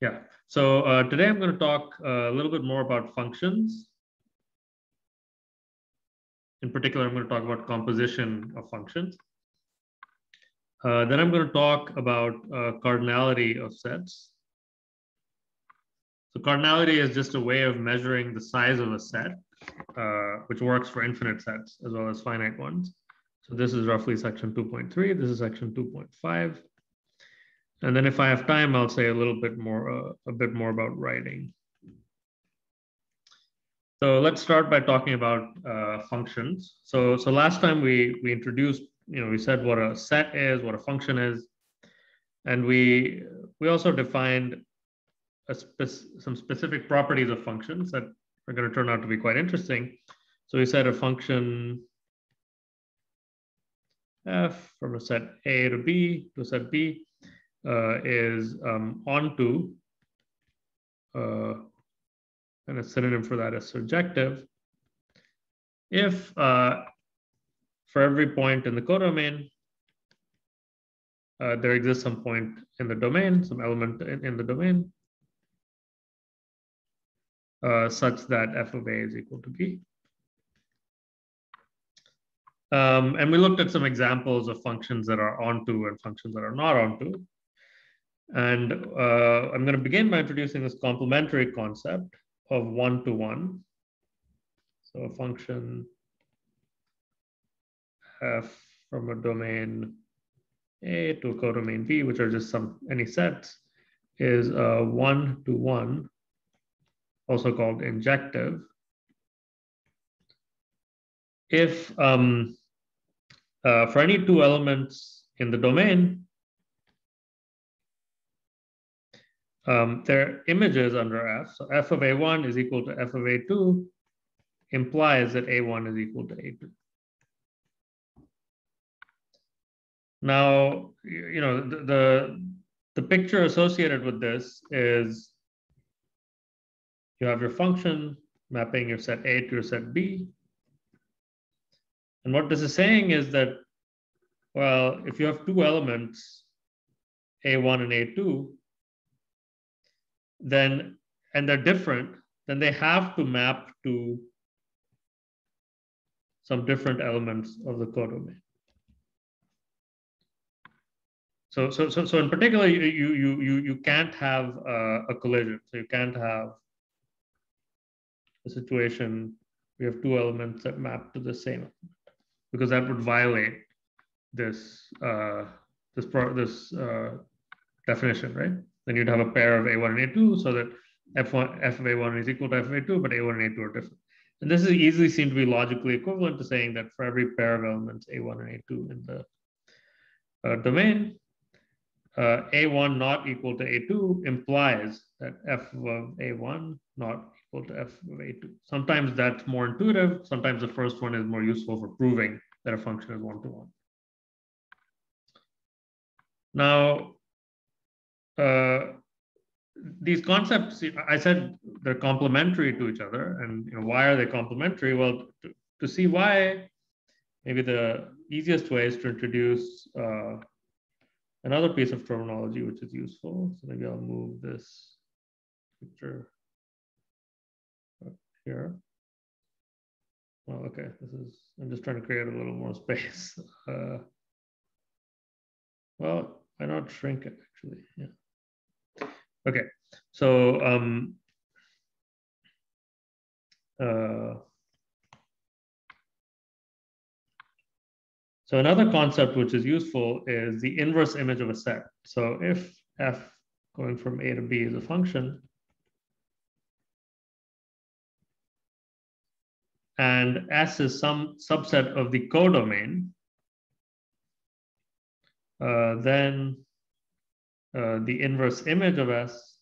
Yeah. So uh, today I'm going to talk uh, a little bit more about functions. In particular, I'm going to talk about composition of functions. Uh, then I'm going to talk about uh, cardinality of sets. So cardinality is just a way of measuring the size of a set, uh, which works for infinite sets as well as finite ones. So this is roughly section 2.3. This is section 2.5. And then if I have time, I'll say a little bit more, uh, a bit more about writing. So let's start by talking about uh, functions. So, so last time we, we introduced, you know, we said what a set is, what a function is. And we, we also defined some specific properties of functions that are going to turn out to be quite interesting. So we said a function f from a set A to B to a set B uh, is um, onto, uh, and a synonym for that is surjective. If uh, for every point in the codomain, uh, there exists some point in the domain, some element in, in the domain, uh, such that f of a is equal to b. Um, and we looked at some examples of functions that are onto and functions that are not onto. And uh, I'm going to begin by introducing this complementary concept of one-to-one. So a function f from a domain A to a codomain B, which are just some any sets, is a one-to-one, also called injective. If um, uh, for any two elements in the domain, um, their images under F. So F of A1 is equal to F of A2 implies that A1 is equal to A2. Now, you know, the, the, the picture associated with this is you have your function mapping your set A to your set B. And what this is saying is that, well, if you have two elements, A1 and A2, then and they're different, then they have to map to some different elements of the codomain. So, so, so, so in particular, you, you, you, you can't have uh, a collision. So you can't have a situation we have two elements that map to the same element because that would violate this uh, this pro this uh, definition, right? Then you'd have a pair of A1 and A2 so that F1, F of A1 is equal to F of A2, but A1 and A2 are different. And this is easily seen to be logically equivalent to saying that for every pair of elements A1 and A2 in the uh, domain, uh, A1 not equal to A2 implies that F of A1 not equal to F of A2. Sometimes that's more intuitive. Sometimes the first one is more useful for proving that a function is one-to-one. -one. Now, uh, these concepts, I said they're complementary to each other. And you know, why are they complementary? Well, to, to see why, maybe the easiest way is to introduce uh, another piece of terminology which is useful. So maybe I'll move this picture up here. Well, okay, this is, I'm just trying to create a little more space. Uh, well, why not shrink it actually? Yeah. Okay, so um, uh, so another concept which is useful is the inverse image of a set. So if f going from a to b is a function, and S is some subset of the codomain, uh, then uh, the inverse image of S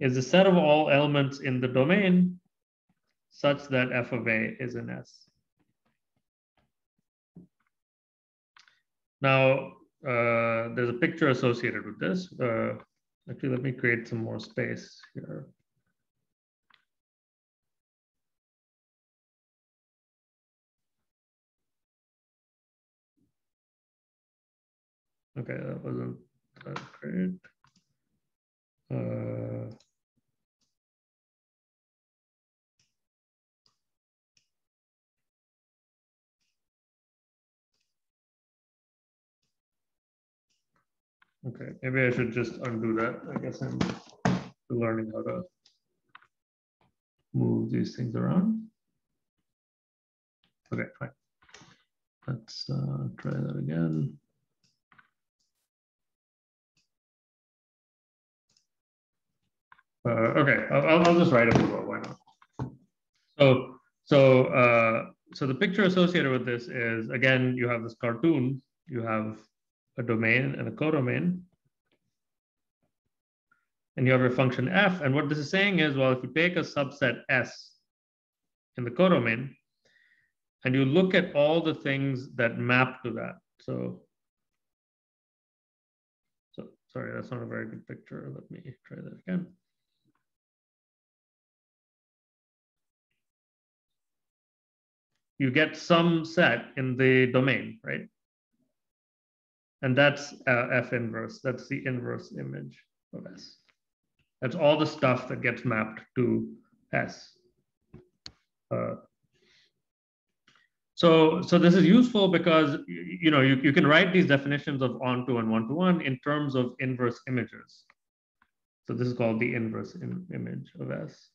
is the set of all elements in the domain such that f of a is an S. Now, uh, there's a picture associated with this. Uh, actually, let me create some more space here. Okay, that wasn't great. Uh, okay, maybe I should just undo that. I guess I'm learning how to move these things around. Okay, fine. Let's uh, try that again. Uh, okay, I'll, I'll just write it well. Why not? So, so, uh, so the picture associated with this is again, you have this cartoon. You have a domain and a codomain, and you have your function f. And what this is saying is, well, if you take a subset S in the codomain, and you look at all the things that map to that. So, so sorry, that's not a very good picture. Let me try that again. You get some set in the domain, right? And that's uh, F inverse. That's the inverse image of S. That's all the stuff that gets mapped to S. Uh, so, so this is useful because you know you, you can write these definitions of onto and one-to-one in terms of inverse images. So this is called the inverse in, image of S.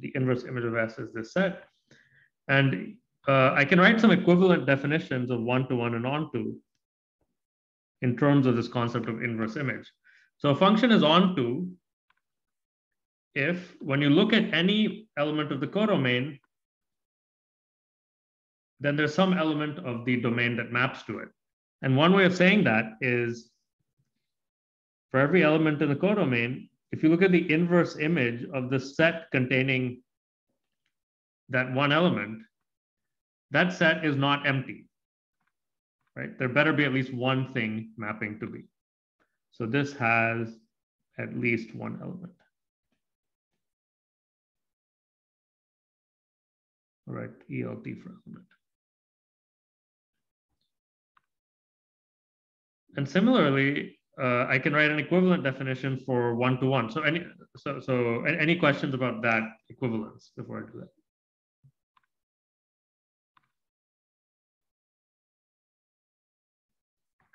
The inverse image of S is this set. And uh, I can write some equivalent definitions of one-to-one and onto in terms of this concept of inverse image. So a function is onto if when you look at any element of the codomain, then there's some element of the domain that maps to it. And one way of saying that is for every element in the codomain, if you look at the inverse image of the set containing that one element, that set is not empty, right? There better be at least one thing mapping to B. So this has at least one element. All right, ELT for element. And similarly, uh, I can write an equivalent definition for one-to-one. So any so so any questions about that equivalence before I do that?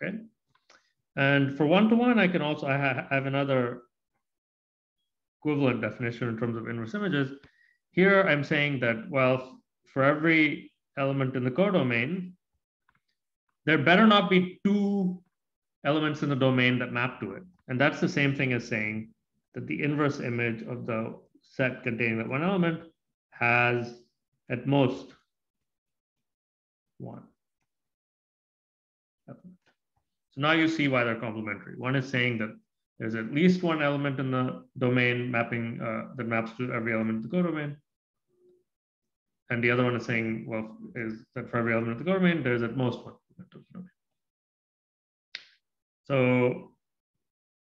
Okay. And for one-to-one, -one, I can also I, ha I have another equivalent definition in terms of inverse images. Here I'm saying that, well, for every element in the codomain, there better not be two elements in the domain that map to it. And that's the same thing as saying that the inverse image of the set containing that one element has at most one element. So now you see why they're complementary. One is saying that there's at least one element in the domain mapping uh, that maps to every element of the codomain. And the other one is saying, well, is that for every element of the codomain, there's at most one. So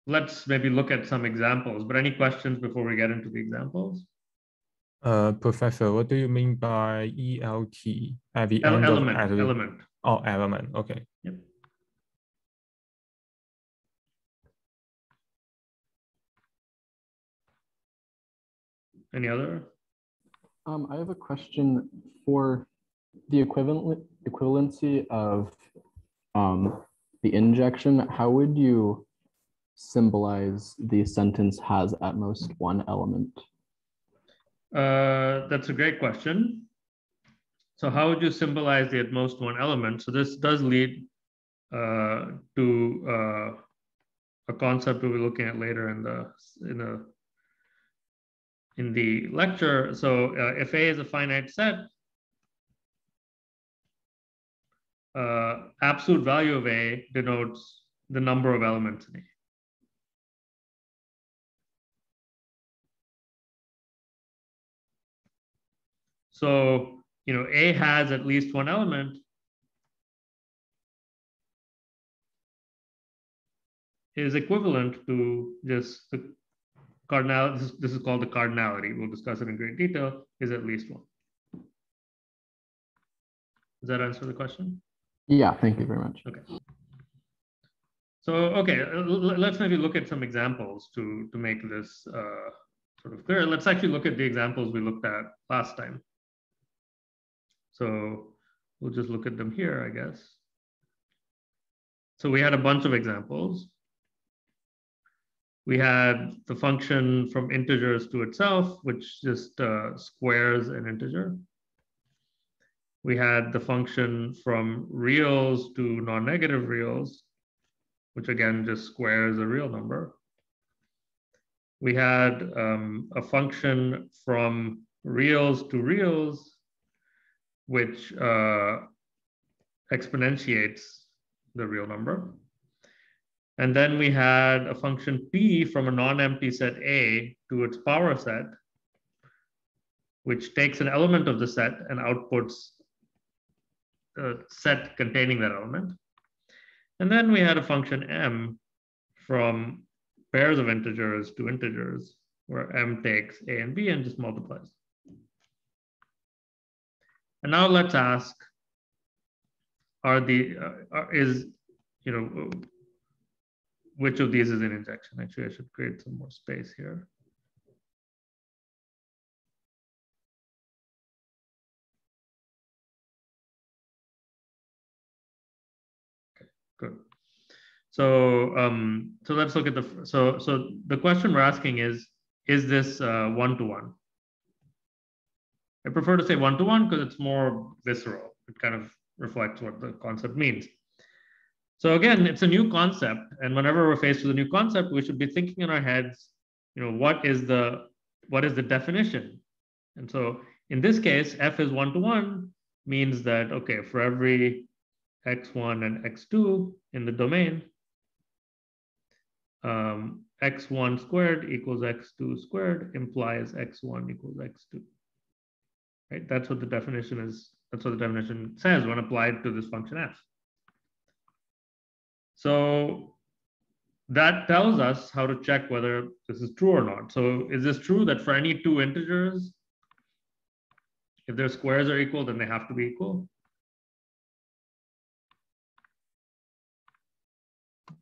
let's maybe look at some examples, but any questions before we get into the examples? Uh, professor, what do you mean by ELT at the end element, of element? Oh, element, okay. Yep. Any other? Um, I have a question for the equivalent equivalency of um, the injection. How would you symbolize the sentence has at most one element? Uh, that's a great question. So how would you symbolize the at most one element? So this does lead uh, to uh, a concept we'll be looking at later in the in the in the lecture. So uh, if A is a finite set, uh, absolute value of A denotes the number of elements in A. So, you know, A has at least one element. is equivalent to just the cardinal, this is, this is called the cardinality. We'll discuss it in great detail, is at least one. Does that answer the question? Yeah, thank you very much. Okay. So, okay, let's maybe look at some examples to, to make this uh, sort of clear. Let's actually look at the examples we looked at last time. So we'll just look at them here, I guess. So we had a bunch of examples. We had the function from integers to itself, which just uh, squares an integer. We had the function from reals to non-negative reals, which again just squares a real number. We had um, a function from reals to reals, which uh, exponentiates the real number. And then we had a function p from a non-empty set A to its power set, which takes an element of the set and outputs set containing that element. And then we had a function m from pairs of integers to integers, where m takes a and b and just multiplies. And now let's ask, are the, uh, is, you know, which of these is an injection? Actually, I should create some more space here. So, um, so let's look at the, so, so the question we're asking is, is this uh, one-to-one? I prefer to say one-to-one because it's more visceral. It kind of reflects what the concept means. So again, it's a new concept. And whenever we're faced with a new concept, we should be thinking in our heads, you know, what is the, what is the definition? And so in this case, F is one-to-one means that, okay, for every x1 and x2 in the domain, um, x1 squared equals x2 squared implies x1 equals x2. Right? That's what the definition is. That's what the definition says when applied to this function f. So that tells us how to check whether this is true or not. So is this true that for any two integers, if their squares are equal, then they have to be equal?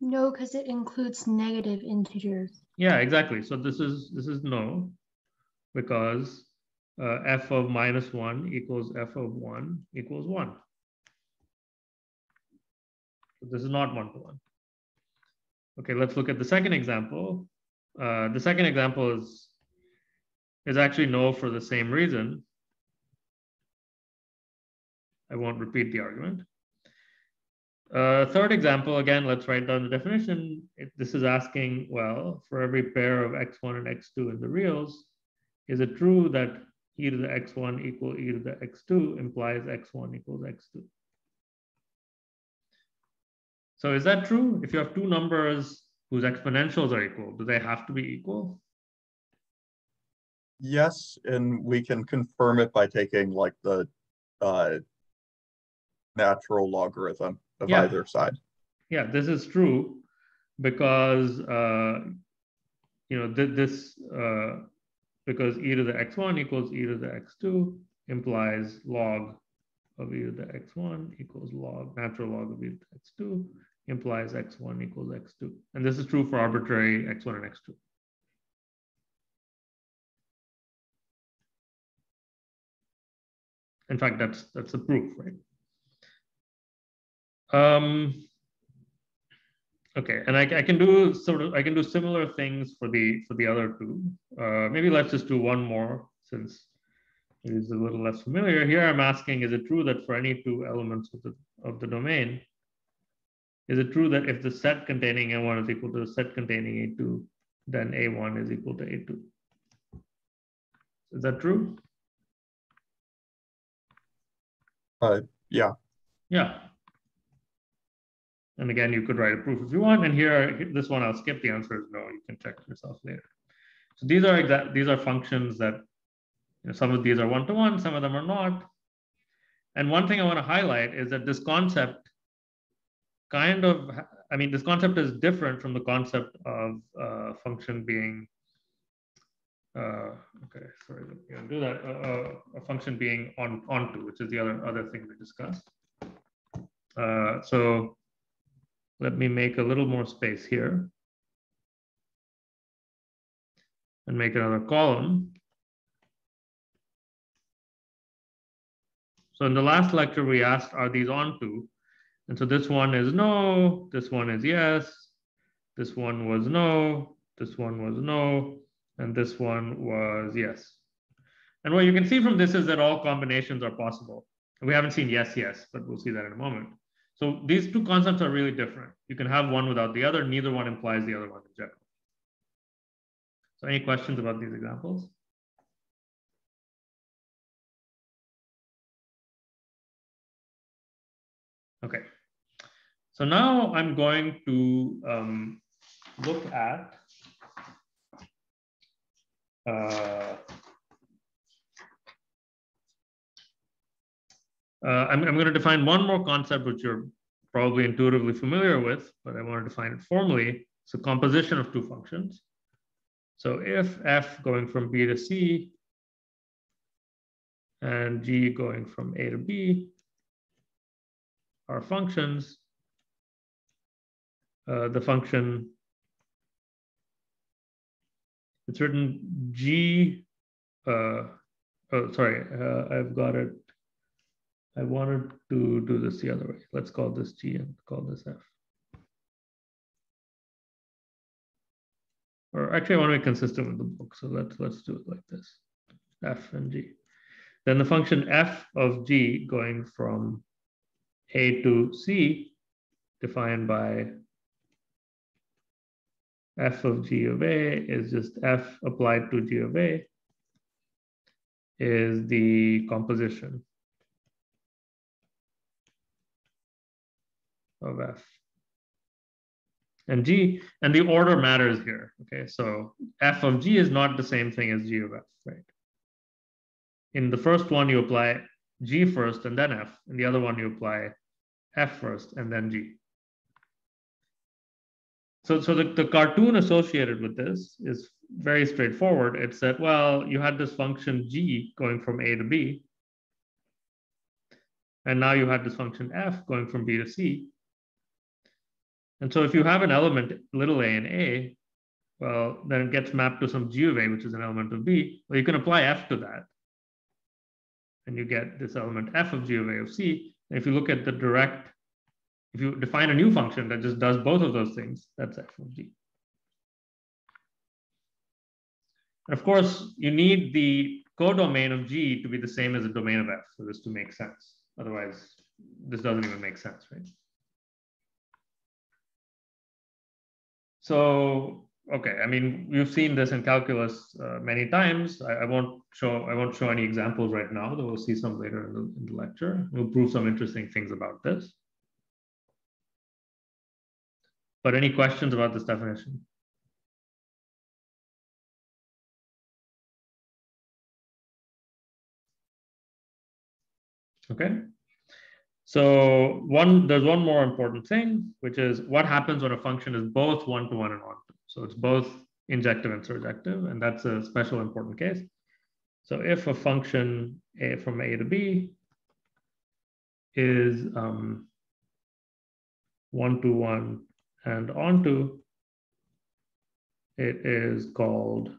No, because it includes negative integers. Yeah, exactly. So this is this is no, because uh, f of minus one equals f of one equals one. So this is not one to one. Okay, let's look at the second example. Uh, the second example is is actually no for the same reason. I won't repeat the argument. Uh, third example, again, let's write down the definition. This is asking, well, for every pair of x1 and x2 in the reals, is it true that e to the x1 equal e to the x2 implies x1 equals x2? So is that true? If you have two numbers whose exponentials are equal, do they have to be equal? Yes, and we can confirm it by taking like the uh, natural logarithm of Yeah. either side. Yeah, this is true because uh, you know th this uh, because e to the x1 equals e to the x2 implies log of e to the x1 equals log natural log of e to the x2 implies x1 equals x2, and this is true for arbitrary x1 and x2. In fact, that's that's the proof, right? Um, okay, and I, I can do sort of I can do similar things for the for the other two. Uh, maybe let's just do one more since it is a little less familiar. Here I'm asking, is it true that for any two elements of the of the domain, is it true that if the set containing A1 is equal to the set containing A2, then A1 is equal to A2? Is that true? Uh, yeah. Yeah. And again, you could write a proof if you want. And here, this one, I'll skip the answer is no. You can check yourself later. So these are exact. These are functions that you know, some of these are one to one, some of them are not. And one thing I want to highlight is that this concept kind of, I mean, this concept is different from the concept of uh, function being. Uh, okay, sorry, let me undo that. Uh, uh, a function being on onto, which is the other other thing we discussed. Uh, so let me make a little more space here and make another column. So in the last lecture, we asked, are these onto? And so this one is no, this one is yes, this one was no, this one was no, and this one was yes. And what you can see from this is that all combinations are possible. We haven't seen yes, yes, but we'll see that in a moment. So these two concepts are really different. You can have one without the other. Neither one implies the other one in general. So any questions about these examples? Okay. So now I'm going to um, look at uh, Uh, I'm, I'm going to define one more concept, which you're probably intuitively familiar with, but I want to define it formally. It's a composition of two functions. So if f going from b to c and g going from a to b are functions, uh, the function, it's written g, uh, oh, sorry, uh, I've got it I wanted to do this the other way. Let's call this G and call this F. Or actually, I want to be consistent with the book. So let's, let's do it like this, F and G. Then the function F of G going from A to C defined by F of G of A is just F applied to G of A is the composition of f. And g, and the order matters here. Okay, so f of g is not the same thing as g of f, right? In the first one, you apply g first and then f. In the other one, you apply f first and then g. So, so the, the cartoon associated with this is very straightforward. It's that, well, you had this function g going from a to b. And now you had this function f going from b to c. And so if you have an element little a and a, well, then it gets mapped to some g of a, which is an element of b. Well, you can apply f to that. And you get this element f of g of a of c. And if you look at the direct, if you define a new function that just does both of those things, that's f of g. Of course, you need the codomain of g to be the same as the domain of f for this to make sense. Otherwise, this doesn't even make sense, right? So, okay, I mean, we've seen this in calculus uh, many times. I, I, won't show I won't show any examples right now, though we'll see some later in the, in the lecture. We'll prove some interesting things about this. But any questions about this definition? Okay. So one, there's one more important thing, which is what happens when a function is both one-to-one and onto. So it's both injective and surjective, and that's a special important case. So if a function a from a to b is um, one-to-one and onto, it is called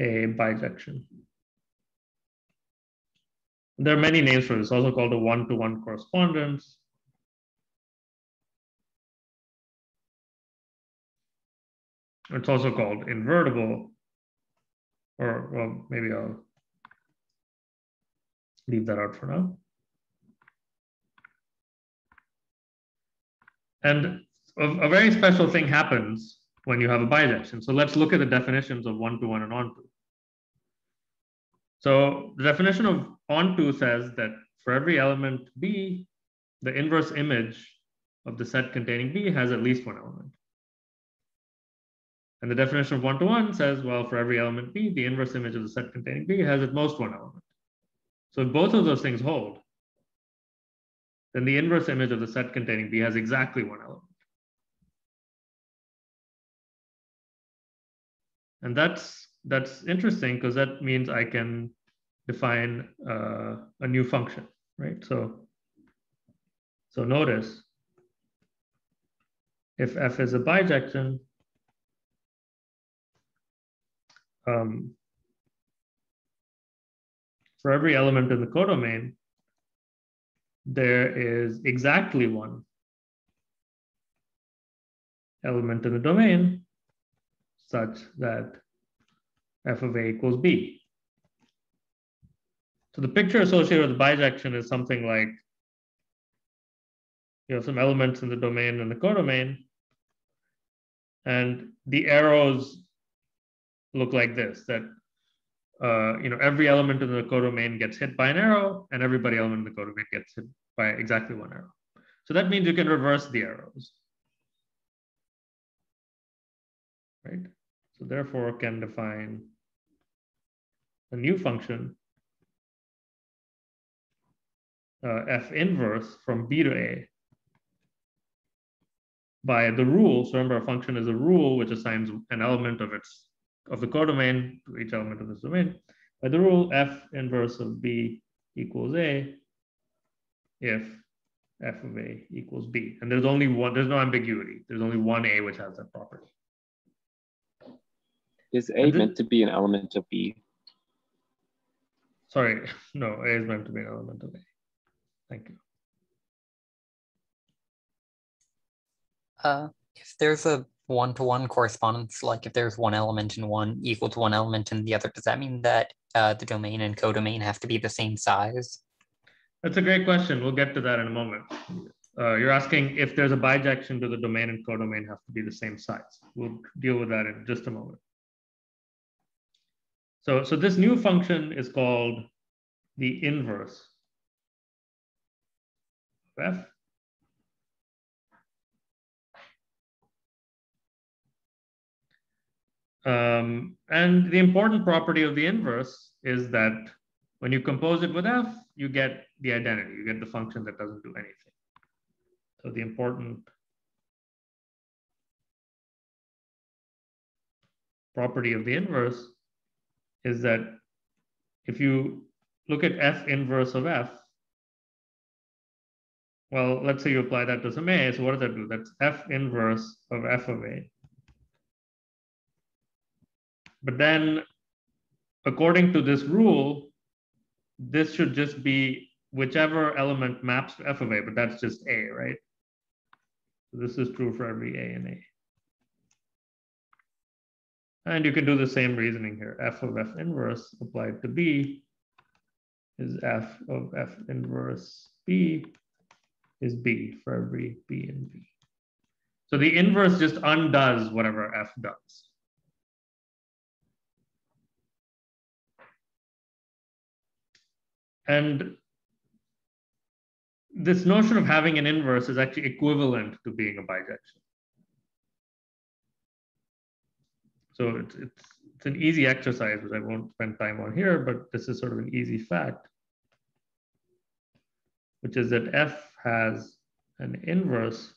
a bijection. There are many names for this, also called a one-to-one correspondence. It's also called invertible, or well, maybe I'll leave that out for now. And a, a very special thing happens when you have a bijection. So let's look at the definitions of one-to-one and onto. So the definition of onto says that for every element B, the inverse image of the set containing B has at least one element. And the definition of one-to-one says, well, for every element B, the inverse image of the set containing B has at most one element. So if both of those things hold, then the inverse image of the set containing B has exactly one element. And that's that's interesting because that means I can define uh, a new function, right? So So notice, if f is a bijection, um, for every element in the codomain, there is exactly one element in the domain such that f of a equals b. So the picture associated with the bijection is something like you have some elements in the domain and the codomain, and the arrows look like this, that uh, you know, every element in the codomain gets hit by an arrow, and everybody element in the codomain gets hit by exactly one arrow. So that means you can reverse the arrows. Right? So therefore can define a new function uh, f inverse from b to a by the rule. So remember, a function is a rule which assigns an element of its of the codomain to each element of this domain. By the rule, f inverse of b equals a if f of a equals b. And there's only one, there's no ambiguity. There's only one a which has that property. Is A meant to be an element of B? Sorry, no, A is meant to be an element of A. Thank you. Uh, if there's a one-to-one correspondence, like if there's one element in one equal to one element in the other, does that mean that uh, the domain and codomain have to be the same size? That's a great question. We'll get to that in a moment. Uh, you're asking if there's a bijection, do the domain and codomain have to be the same size? We'll deal with that in just a moment. So, so this new function is called the inverse Um, and the important property of the inverse is that when you compose it with f, you get the identity, you get the function that doesn't do anything. So the important property of the inverse is that if you look at f inverse of f, well, let's say you apply that to some a, so what does that do? That's f inverse of f of a. But then, according to this rule, this should just be whichever element maps to f of a, but that's just a, right? So this is true for every a and a. And you can do the same reasoning here. f of f inverse applied to b is f of f inverse b is b for every b and b. So the inverse just undoes whatever f does. And this notion of having an inverse is actually equivalent to being a bijection. So it's, it's, it's an easy exercise, which I won't spend time on here, but this is sort of an easy fact, which is that f has an inverse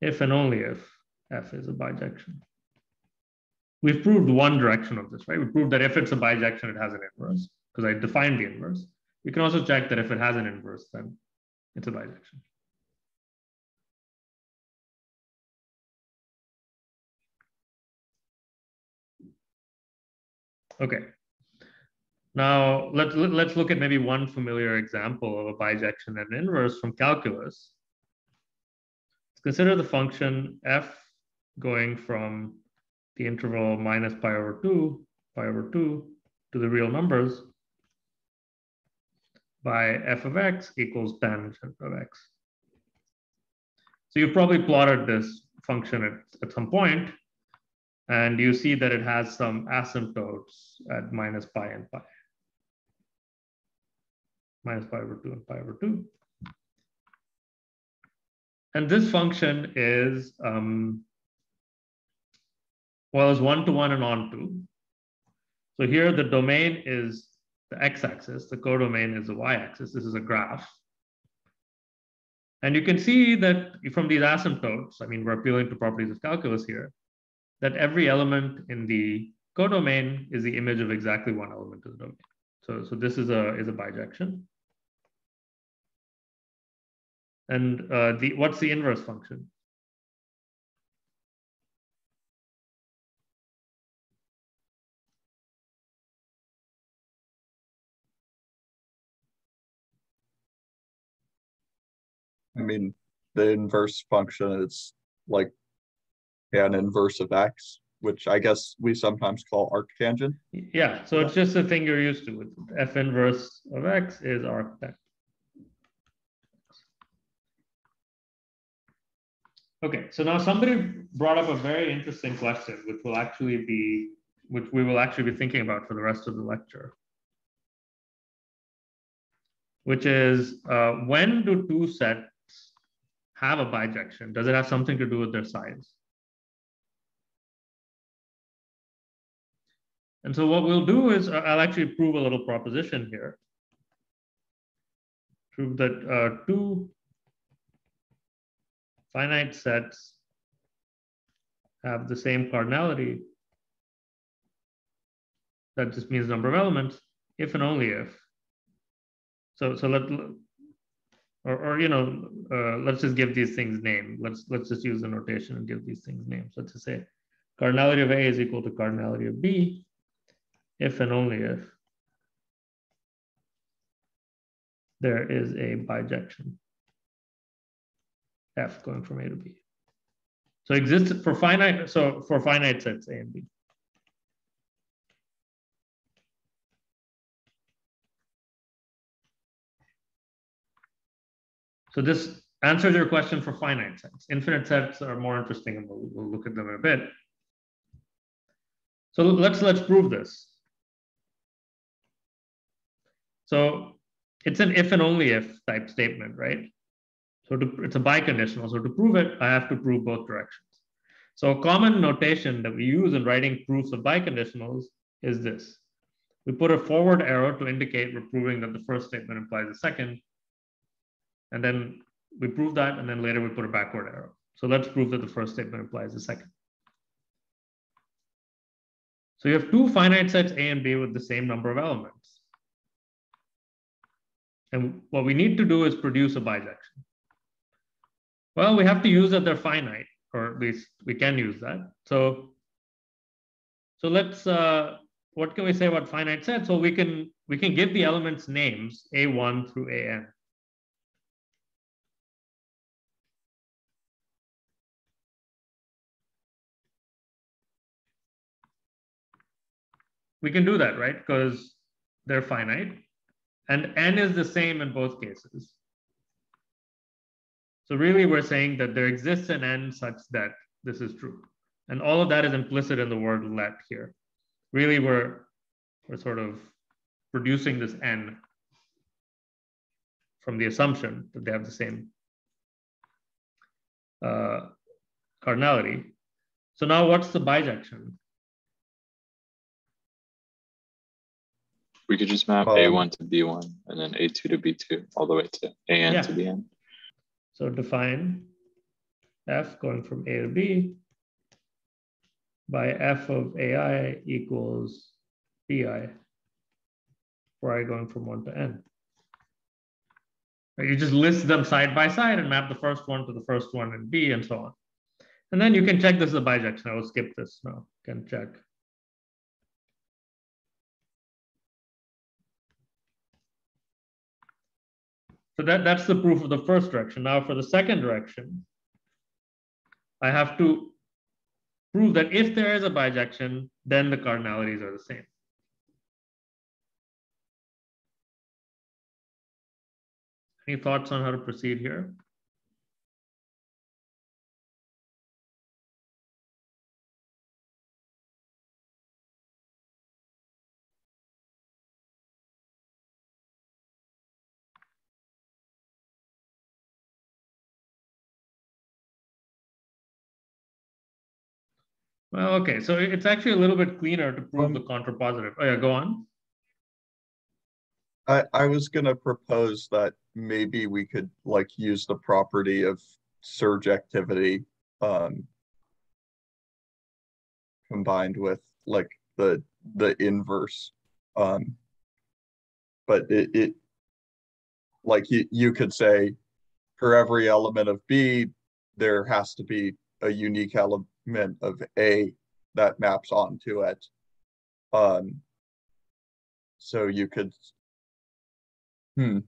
if and only if f is a bijection. We've proved one direction of this, right? We proved that if it's a bijection, it has an inverse because I defined the inverse. We can also check that if it has an inverse, then it's a bijection. Okay. Now let's let's look at maybe one familiar example of a bijection and inverse from calculus. Let's consider the function f going from the interval minus pi over 2, pi over 2 to the real numbers by f of x equals tangent of x. So you've probably plotted this function at, at some point, and you see that it has some asymptotes at minus pi and pi. Minus pi over 2 and pi over 2. And this function is, um, well, is one to one and on to. So here the domain is the x-axis, the codomain is the y-axis. This is a graph. And you can see that from these asymptotes, I mean, we're appealing to properties of calculus here, that every element in the codomain is the image of exactly one element of the domain. So, so this is a, is a bijection. And uh, the what's the inverse function? I mean, the inverse function is like an inverse of x, which I guess we sometimes call arctangent. Yeah, so it's just the thing you're used to with f inverse of x is arctangent. Okay, so now somebody brought up a very interesting question, which will actually be, which we will actually be thinking about for the rest of the lecture. Which is, uh, when do two sets have a bijection? Does it have something to do with their size? And so what we'll do is uh, I'll actually prove a little proposition here. Prove that uh, two finite sets have the same cardinality. That just means number of elements, if and only if. So, so let, or, or you know, uh, let's just give these things name. Let's let's just use the notation and give these things names. Let's just say cardinality of A is equal to cardinality of B, if and only if there is a bijection f going from A to B. So exists for finite, so for finite sets A and B. So this answers your question for finite sets. Infinite sets are more interesting and we'll, we'll look at them in a bit. So let's let's prove this. So it's an if and only if type statement, right? So to, it's a biconditional. So to prove it, I have to prove both directions. So a common notation that we use in writing proofs of biconditionals is this. We put a forward arrow to indicate we're proving that the first statement implies the second. And then we prove that, and then later we put a backward arrow. So let's prove that the first statement implies the second. So you have two finite sets A and B with the same number of elements. And what we need to do is produce a bijection. Well, we have to use that they're finite, or at least we can use that. So, so let's, uh, what can we say about finite sets? So we can, we can give the elements names A1 through AN. We can do that, right? Because they're finite. And n is the same in both cases. So really we're saying that there exists an n such that this is true. And all of that is implicit in the word let here. Really we're, we're sort of producing this n from the assumption that they have the same uh, cardinality. So now what's the bijection? We could just map Um, A1 to B1 and then A2 to B2 all the way to AN Yeah. to BN. So define f going from A to B by f of ai equals bi for i going from 1 to n. You just list them side by side and map the first one to the first one in B and so on. And then you can check this is a bijection. I will skip this now. Can check. So that, that's the proof of the first direction. Now for the second direction, I have to prove that if there is a bijection, then the cardinalities are the same. Any thoughts on how to proceed here? Well, okay, so it's actually a little bit cleaner to prove Um, the contrapositive. Oh yeah, go on. I, I was gonna propose that maybe we could like use the property of surjectivity, um, combined with like the, the inverse, um, but it, it, like you, you could say for every element of B, there has to be a unique element of A that maps onto it. Um, so you could, hmm.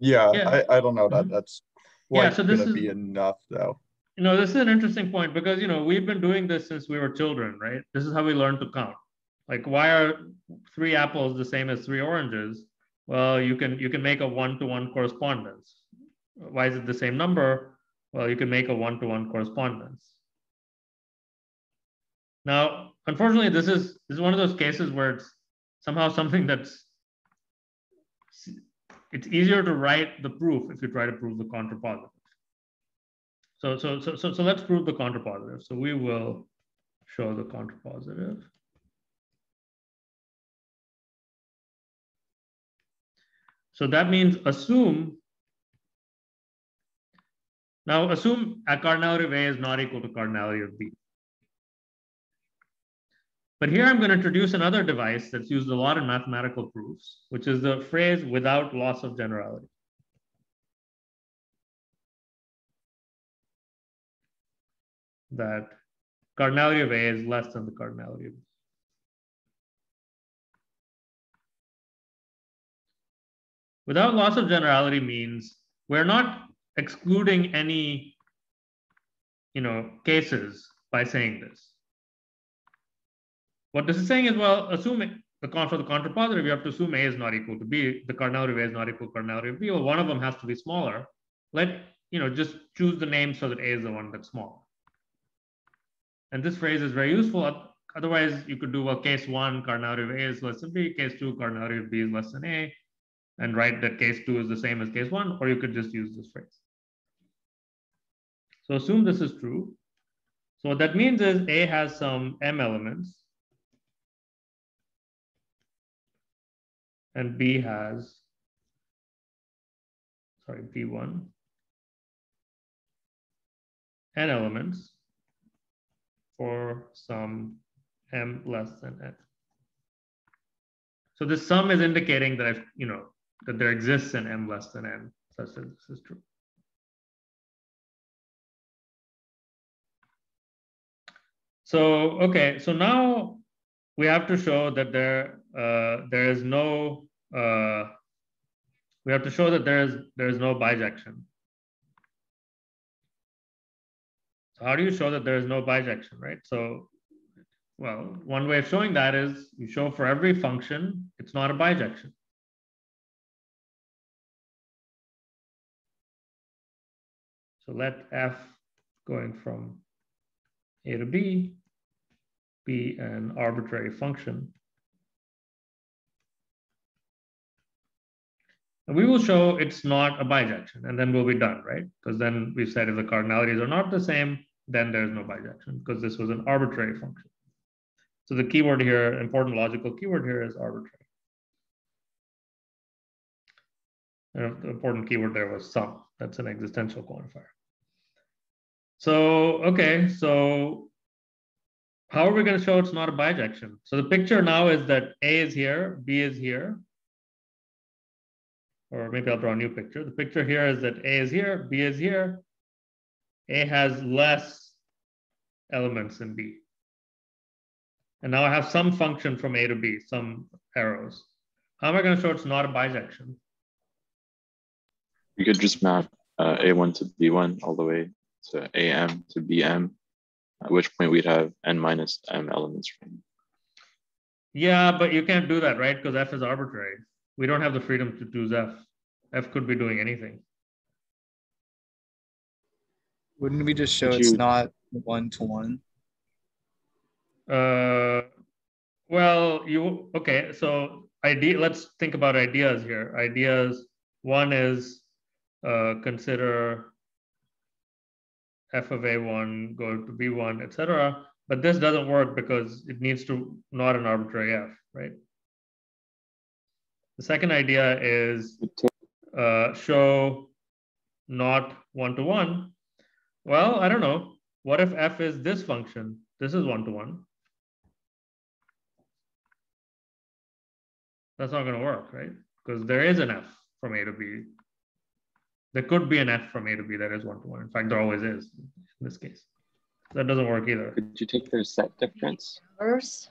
Yeah, Yeah. I, I don't know that Mhm. that's Yeah, so this gonna is- be enough though. You know, this is an interesting point because you know we've been doing this since we were children, right? This is how we learn to count. Like, why are three apples the same as three oranges? Well, you can you can make a one-to-one correspondence. Why is it the same number? Well, you can make a one-to-one correspondence. Now, unfortunately, this is this is one of those cases where it's somehow something that's it's easier to write the proof if you try to prove the contrapositive. So, so, so, so, so let's prove the contrapositive. So we will show the contrapositive. So that means assume. Now assume a cardinality of A is not equal to cardinality of B. But here I'm going to introduce another device that's used a lot in mathematical proofs, which is the phrase without loss of generality. That cardinality of A is less than the cardinality of B. Without loss of generality means we're not excluding any you know, cases by saying this. What this is saying is, well, assuming the for the contrapositive, you have to assume A is not equal to B, the cardinality of A is not equal to cardinality of B, well, one of them has to be smaller. Let, you know, just choose the name so that A is the one that's small. And this phrase is very useful. Otherwise, you could do, well, case one, cardinality of A is less than B, case two, cardinality of B is less than A, and write that case two is the same as case one, or you could just use this phrase. So assume this is true. So what that means is A has some M elements, and B has, sorry, B1, n elements for some m less than n. So this sum is indicating that, I've, you know, that there exists an m less than n such that this is true. So, okay, so now we have to show that there uh, there is no uh, we have to show that there is there is no bijection. So how do you show that there is no bijection, right? So, well, one way of showing that is you show for every function it's not a bijection. So let f going from a to b be an arbitrary function. And we will show it's not a bijection, and then we'll be done, right? Because then we've said if the cardinalities are not the same, then there's no bijection, because this was an arbitrary function. So the keyword here, important logical keyword here is arbitrary. The important keyword there was sum. That's an existential quantifier. So, okay, so how are we going to show it's not a bijection? So the picture now is that A is here, B is here. Or maybe I'll draw a new picture. The picture here is that A is here, B is here. A has less elements in B. And now I have some function from A to B, some arrows. How am I going to show it's not a bijection? You could just map uh, A1 to B1 all the way to AM to BM, at which point we'd have N minus M elements. From. Yeah, but you can't do that, right? Because F is arbitrary. We don't have the freedom to choose F. F could be doing anything. Wouldn't we just show Would it's you- not one to one? Uh, well, you okay? So idea. Let's think about ideas here. Ideas. One is uh, consider f of a1 go to b1, etc. But this doesn't work because it needs to not an arbitrary f, right? The second idea is uh, show not one to one. Well, I don't know. What if f is this function? This is one to one. That's not going to work, right? Because there is an f from a to b. There could be an f from a to b that is one to one. In fact, there always is in this case. That doesn't work either. Could you take their set difference? Inverse.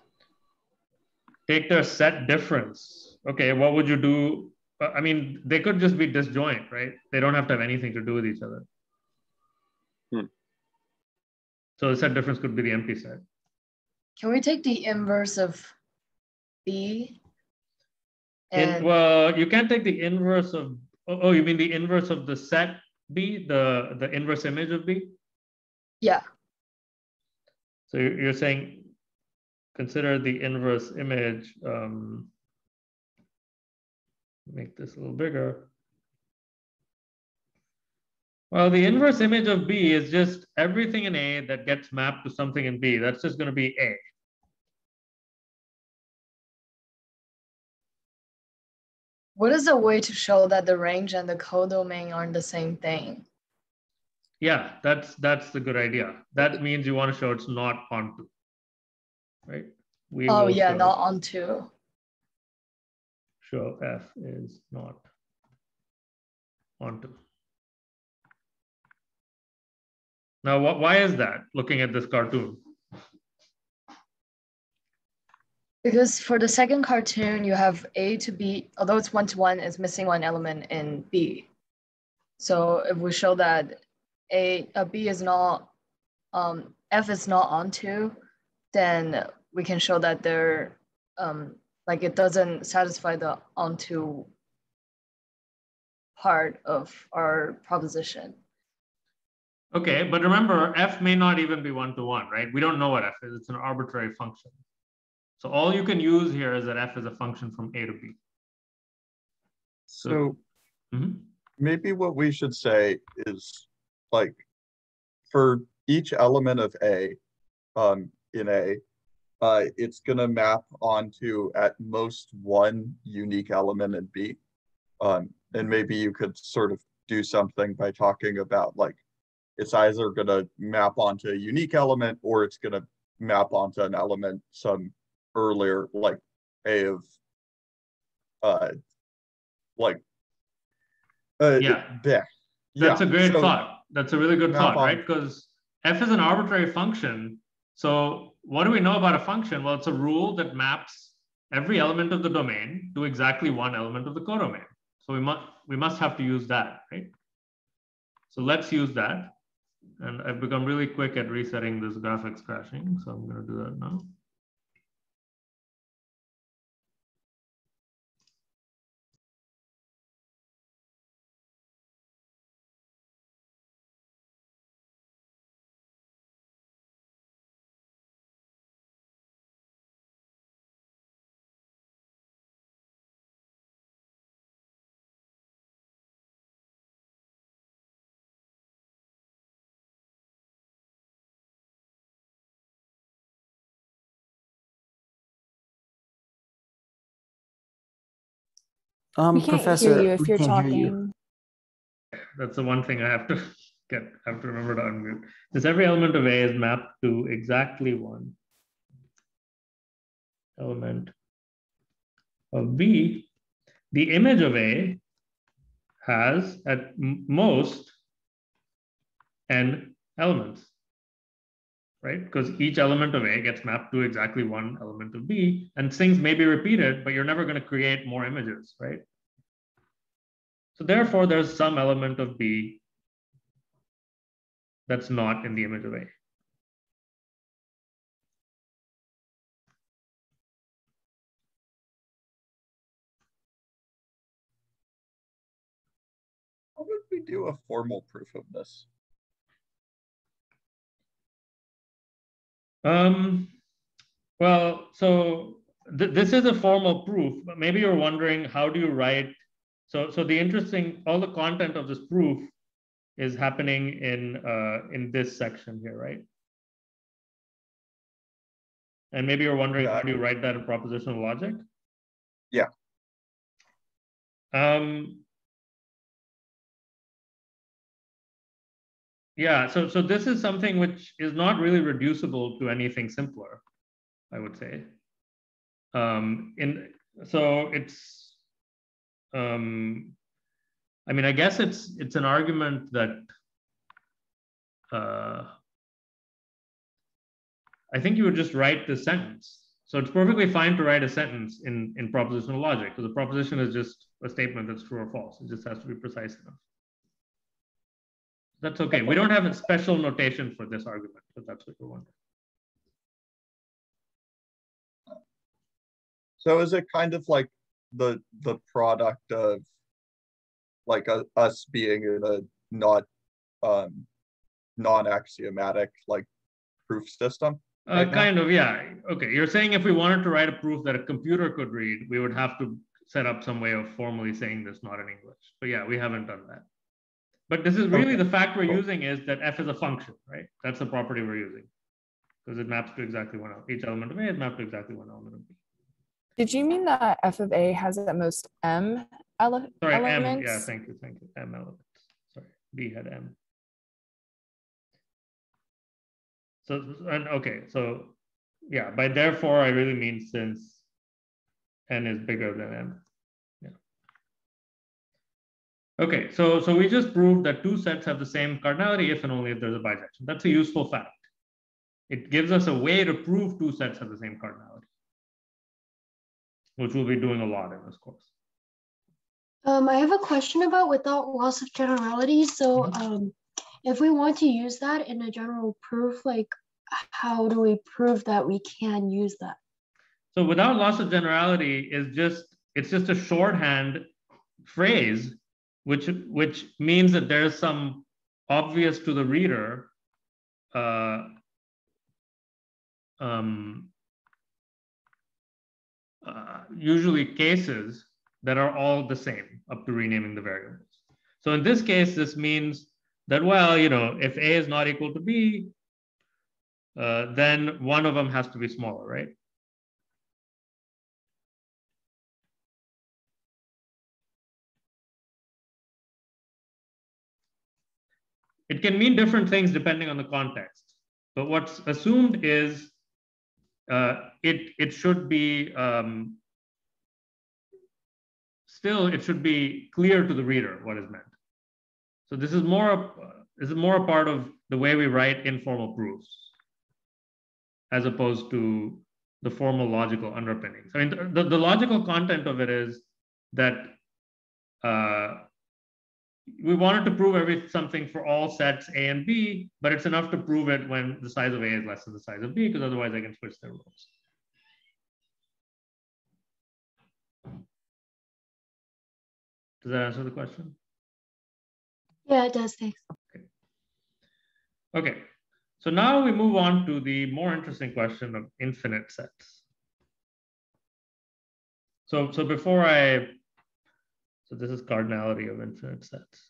Take their set difference. Okay, what would you do? Uh, I mean, they could just be disjoint, right? They don't have to have anything to do with each other. Hmm. So the set difference could be the empty set. Can we take the inverse of B? In, well, you can't take the inverse of, oh, oh, you mean the inverse of the set B, the, the inverse image of B? yeah, So you're you're saying, consider the inverse image, um, make this a little bigger. Well, the inverse image of B is just everything in A that gets mapped to something in B. That's just going to be A. what is a way to show that the range and the codomain aren't the same thing? Yeah, that's that's the good idea. That means you want to show it's not onto, right? We Oh yeah, show- not onto. show f is not onto. Now, wh- why is that, looking at this cartoon? Because for the second cartoon, you have A to B, although it's one to one, it's missing one element in B. So if we show that A, a B is not, um, F is not onto, then we can show that they're, um, like it doesn't satisfy the onto part of our proposition. Okay, but remember, f may not even be one-to-one, right? We don't know what f is, it's an arbitrary function. So all you can use here is that f is a function from A to B. So Mhm. maybe what we should say is like for each element of A um, in A, uh, it's gonna map onto at most one unique element in B. Um, and maybe you could sort of do something by talking about like it's either gonna map onto a unique element or it's gonna map onto an element some earlier like A of uh like uh, Yeah. bleh. That's Yeah, a great so- thought. That's a really good thought, right? Because f is an arbitrary function. So what do we know about a function? Well, it's a rule that maps every element of the domain to exactly one element of the codomain. So we must we must have to use that, right? So let's use that. And I've become really quick at resetting this graphics crashing, so I'm going to do that now. Um, We can't Professor, hear you if you're can't you. talking. That's the one thing I have to get, I have to remember to unmute. Since every element of A is mapped to exactly one element of B, the image of A has at m- most n elements, right? Because each element of A gets mapped to exactly one element of B, and things may be repeated, but you're never going to create more images, right? So therefore, there's some element of B that's not in the image of A. How would we do a formal proof of this? Um, well, so th this is a formal proof, but maybe you're wondering how do you write? So, so the interesting, all the content of this proof is happening in uh, in this section here, right? And maybe you're wondering how do you write that in propositional logic? Yeah. Um, Yeah, so so this is something which is not really reducible to anything simpler, I would say. Um, in so it's um, I mean, I guess it's it's an argument that uh, I think you would just write the sentence. So it's perfectly fine to write a sentence in, in propositional logic because the proposition is just a statement that's true or false. It just has to be precise enough. That's okay. We don't have a special notation for this argument, but that's what we want. So is it kind of like the the product of like a, us being in a not um non-axiomatic like proof system? Uh, right kind of, yeah. Okay, you're saying if we wanted to write a proof that a computer could read, we would have to set up some way of formally saying this not in English. But yeah, we haven't done that. But this is really Okay, the fact we're cool. using is that f is a function, right? That's the property we're using because it maps to exactly one. el- Each element of A is mapped to exactly one element of B. Did you mean that f of a has at most m ele- Sorry, elements? M. Yeah, thank you, thank you. M elements. Sorry, B had M. So and okay, so yeah, by therefore I really mean since n is bigger than m. Okay, so so we just proved that two sets have the same cardinality if and only if there's a bijection. That's a useful fact. It gives us a way to prove two sets have the same cardinality, which we'll be doing a lot in this course. Um, I have a question about without loss of generality. So, Mhm. um, if we want to use that in a general proof, like how do we prove that we can use that? So without loss of generality is just it's just a shorthand phrase, which which means that there's some obvious to the reader uh, um, uh, usually cases that are all the same up to renaming the variables. So in this case, this means that, well, you know, if A is not equal to B, uh, then one of them has to be smaller, right? It can mean different things depending on the context. But what's assumed is uh, it, it should be, um, still, it should be clear to the reader what is meant. So this is more, this is more a part of the way we write informal proofs as opposed to the formal logical underpinnings. I mean, the, the logical content of it is that uh, we wanted to prove every something for all sets A and B, but it's enough to prove it when the size of A is less than the size of B, because otherwise I can switch their roles. Does that answer the question? Yeah, it does. Thanks. Okay, so now we move on to the more interesting question of infinite sets. So, so before I, so this is cardinality of infinite sets.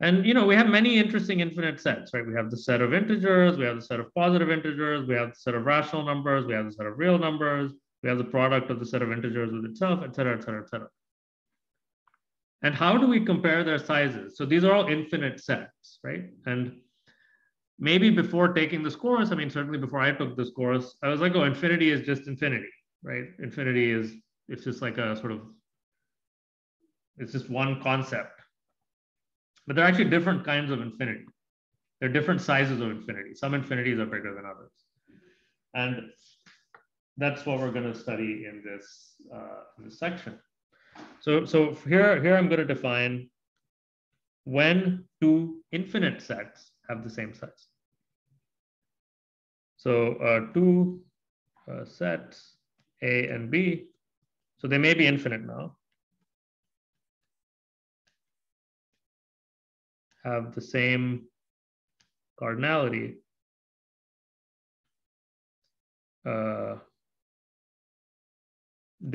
And you know, we have many interesting infinite sets, right? We have the set of integers, we have the set of positive integers, we have the set of rational numbers, we have the set of real numbers, we have the product of the set of integers with itself, et cetera, et cetera, et cetera. And how do we compare their sizes? So these are all infinite sets, right? And maybe before taking this course, I mean, certainly before I took this course, I was like, oh, infinity is just infinity, right? Infinity is, it's just like a sort of, it's just one concept. But there are actually different kinds of infinity. There are different sizes of infinity. Some infinities are bigger than others. And that's what we're going to study in this, uh, in this section. So, so here, here I'm going to define when two infinite sets have the same size. So uh, two uh, sets A and B, so they may be infinite now, have the same cardinality. Uh,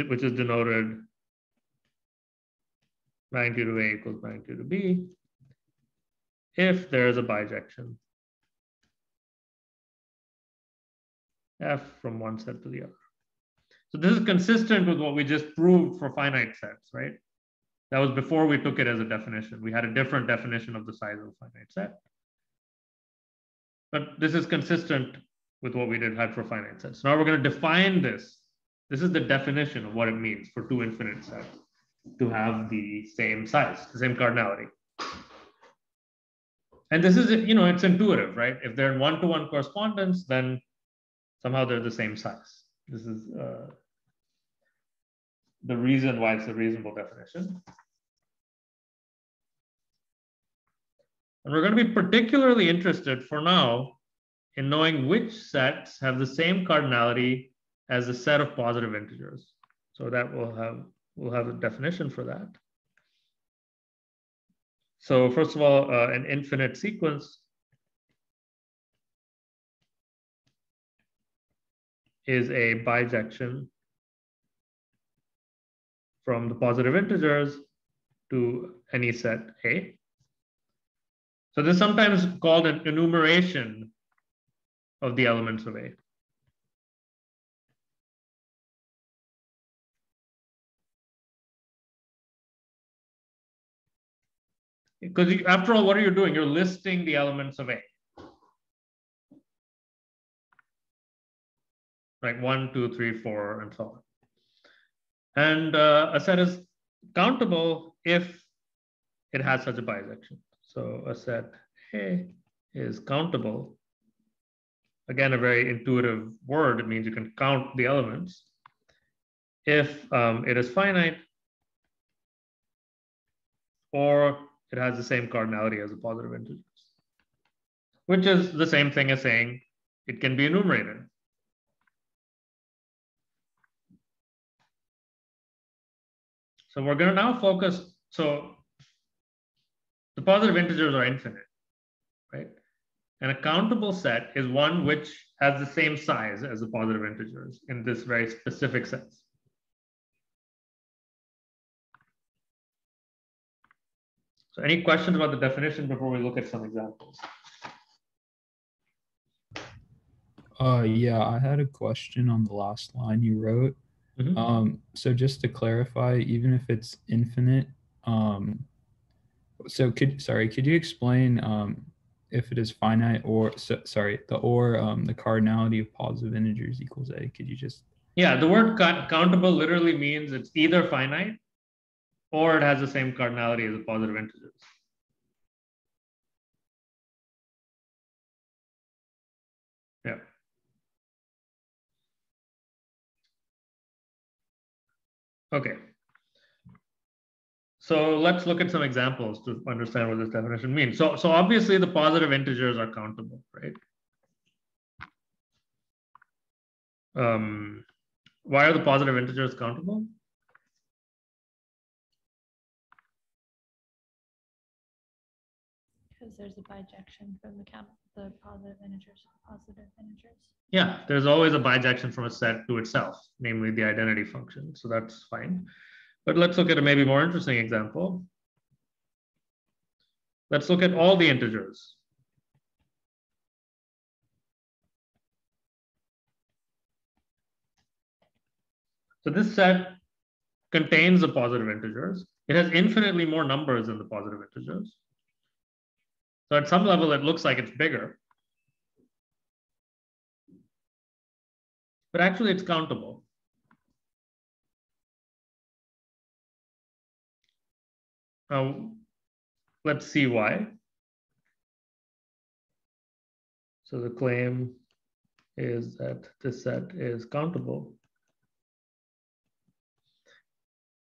which is denoted magnitude of A equals magnitude of B if there is a bijection F from one set to the other. So this is consistent with what we just proved for finite sets, right? That was before we took it as a definition. We had a different definition of the size of a finite set. But this is consistent with what we did had for finite sets. Now we're going to define this. This is the definition of what it means for two infinite sets to have the same size, the same cardinality. And this is, you know, it's intuitive, right? If they're in one-to-one correspondence, then somehow they're the same size. This is uh, the reason why it's a reasonable definition. And we're going to be particularly interested for now in knowing which sets have the same cardinality as a set of positive integers. So that will have, we'll have a definition for that. So first of all, uh, an infinite sequence is a bijection from the positive integers to any set A. So this is sometimes called an enumeration of the elements of A. Because after all, what are you doing? You're listing the elements of A. Right, one, two, three, four, and so on. And uh, a set is countable if it has such a bijection. So a set A is countable. Again, a very intuitive word. It means you can count the elements. If um, it is finite, or it has the same cardinality as the positive integers, which is the same thing as saying it can be enumerated. So we're going to now focus. So the positive integers are infinite, right? An accountable set is one which has the same size as the positive integers in this very specific sense. So any questions about the definition before we look at some examples? Uh, yeah, I had a question on the last line you wrote. Mhm. Um, so just to clarify, even if it's infinite, um, so could sorry, could you explain um, if it is finite or so, sorry, the or um, the cardinality of positive integers equals a? Could you just Yeah, the word countable literally means it's either finite or it has the same cardinality as the positive integers. Yeah. Okay. So let's look at some examples to understand what this definition means. So, so obviously the positive integers are countable, right? Um, why are the positive integers countable? There's a bijection from the count, the positive integers, to positive integers. Yeah, there's always a bijection from a set to itself, namely the identity function. So that's fine. But let's look at a maybe more interesting example. Let's look at all the integers. So this set contains the positive integers. It has infinitely more numbers than the positive integers. So at some level, it looks like it's bigger. But actually, it's countable. Now, let's see why. So the claim is that this set is countable.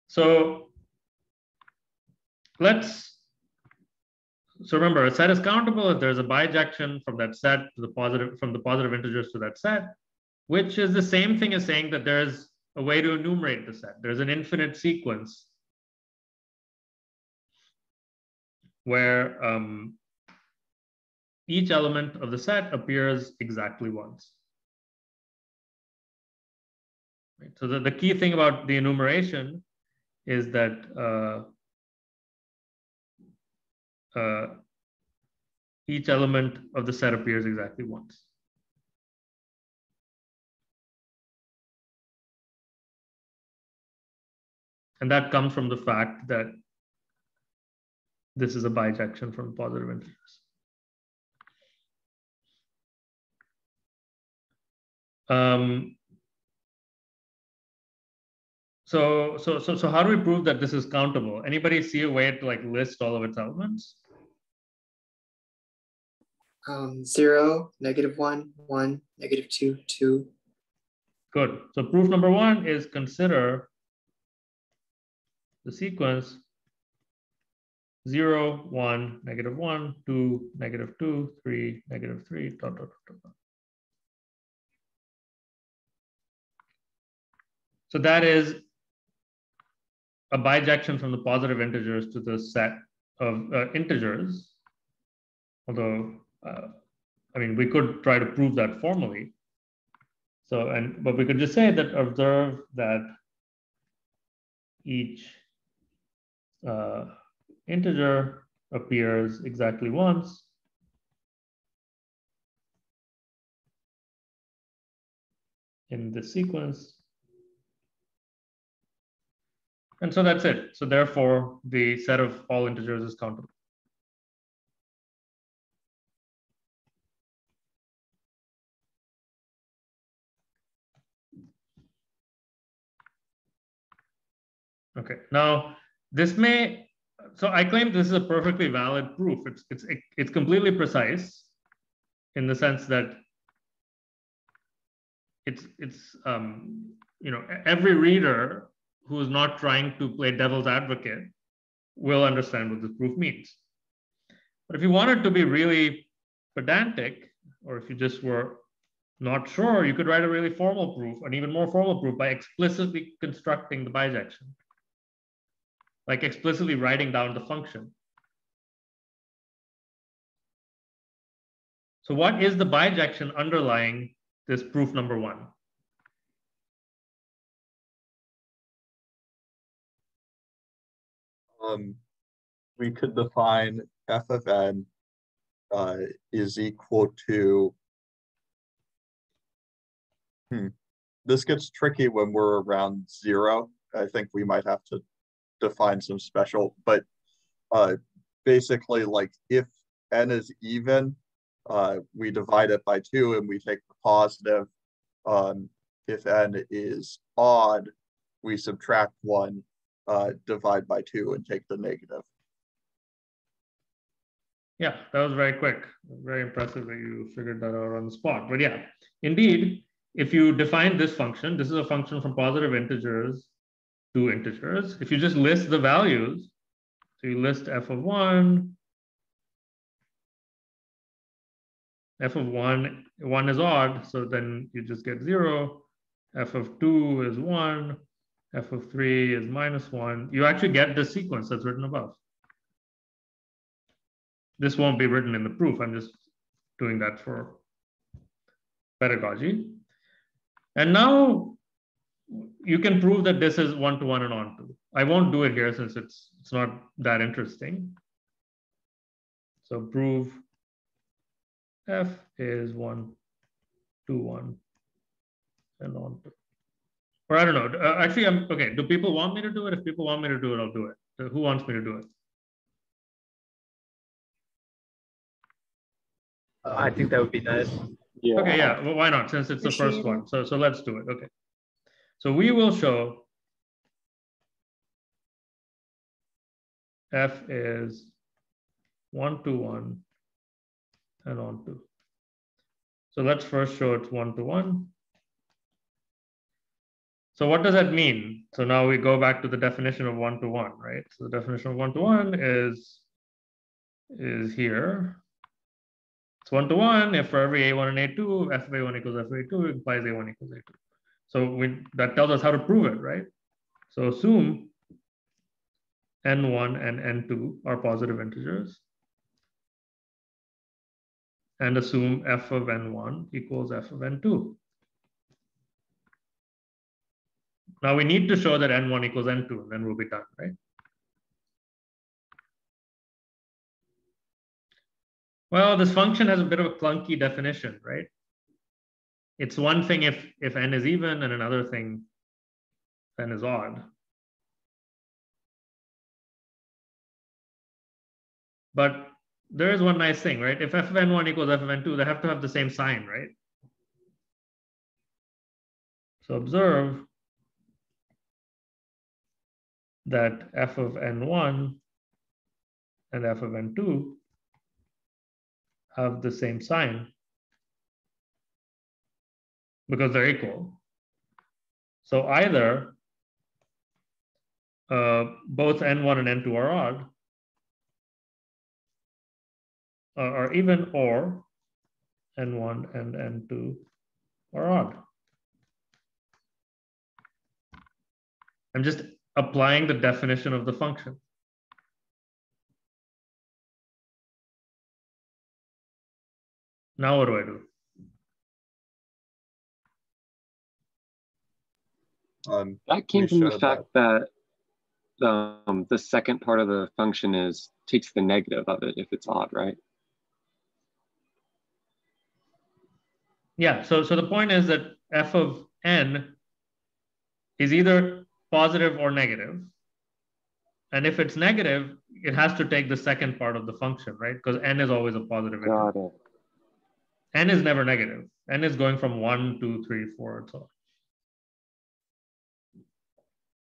So let's, so remember a set is countable if there's a bijection from that set to the positive, from the positive integers to that set, which is the same thing as saying that there's a way to enumerate the set. There's an infinite sequence where um, each element of the set appears exactly once. Right? So the, the key thing about the enumeration is that uh, uh, each element of the set appears exactly once. And that comes from the fact that this is a bijection from positive integers. Um, so, so, so, so how do we prove that this is countable? Anybody see a way to like list all of its elements? Um, zero, negative one, one, negative two, two. Good. So proof number one is consider the sequence 0, 1, negative 1, 2, negative 2, 3, negative 3, dot, dot, dot, dot. So that is a bijection from the positive integers to the set of uh, integers. Although, uh, I mean, we could try to prove that formally. So, and, but we could just say that observe that each uh, integer appears exactly once. in the sequence. And so that's it. So therefore, the set of all integers is countable. Okay, now this may, so I claim this is a perfectly valid proof. It's, it's, it's completely precise in the sense that it's, it's um, you know, every reader who is not trying to play devil's advocate will understand what this proof means. But if you wanted to be really pedantic, or if you just were not sure, you could write a really formal proof, an even more formal proof by explicitly constructing the bijection like explicitly writing down the function. So what is the bijection underlying this proof number one? Um, we could define f of n uh, is equal to, hmm, this gets tricky when we're around zero. I think we might have to define some special, but uh, basically like if n is even, uh, we divide it by two and we take the positive. Um, if n is odd, we subtract one, uh, divide by two and take the negative. Yeah, that was very quick. Very impressive that you figured that out on the spot. But yeah, indeed, if you define this function, this is a function from positive integers two integers. If you just list the values, so you list f of one, f of one, one is odd, so then you just get zero. f of two is one, f of three is minus one. You actually get the sequence that's written above. This won't be written in the proof. I'm just doing that for pedagogy. And now you can prove that this is one to one and on to. I won't do it here since it's it's not that interesting. So prove f is one to one and on to. Or I don't know. Uh, actually, I'm okay. Do people want me to do it? If people want me to do it, I'll do it. So who wants me to do it? I think that would be nice. Yeah. Okay, yeah. Well, why not? Since it's the first one. So so let's do it. Okay. So we will show f is one to one and on to. So let's first show it's one to one. So what does that mean? So now we go back to the definition of one to one, right? So the definition of one to one is, is here. It's one to one if for every A1 and A2, f of A1 equals f of A2 implies A1 equals A2. So we, that tells us how to prove it, right? So assume n1 and n2 are positive integers and assume f of n1 equals f of n2. Now we need to show that n1 equals n2 and then we'll be done, right? Well, this function has a bit of a clunky definition, right? It's one thing if if n is even and another thing n is odd. But there is one nice thing, right? If f of n1 equals f of n2, they have to have the same sign, right? So observe that f of n1 and f of n2 have the same sign because they're equal. So either uh, both n1 and n2 are odd, or even or n1 and n2 are odd. I'm just applying the definition of the function. Now what do I do? Um, That came from the fact that um, the second part of the function is takes the negative of it if it's odd, right? Yeah, so so the point is that f of n is either positive or negative. And if it's negative, it has to take the second part of the function, right? Because n is always a positive integer. Got it. n is never negative. n is going from one, two, three, four, and so on.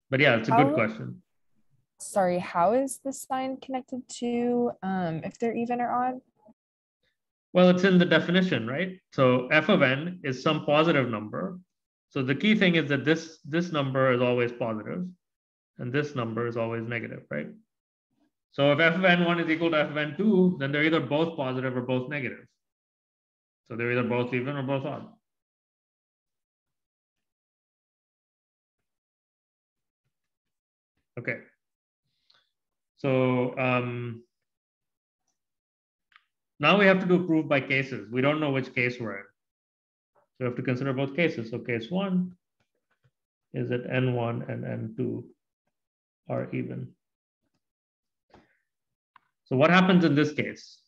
But yeah, it's a good question. Sorry, how is the sign connected to um, if they're even or odd? Well, it's in the definition, right? So f of n is some positive number. So the key thing is that this, this number is always positive, and this number is always negative, right? So if f of n1 is equal to f of n2, then they're either both positive or both negative. So they're either both even or both odd. Okay. So um, now we have to do proof by cases. We don't know which case we're in. So we have to consider both cases. So case one is that N1 and N2 are even. So what happens in this case?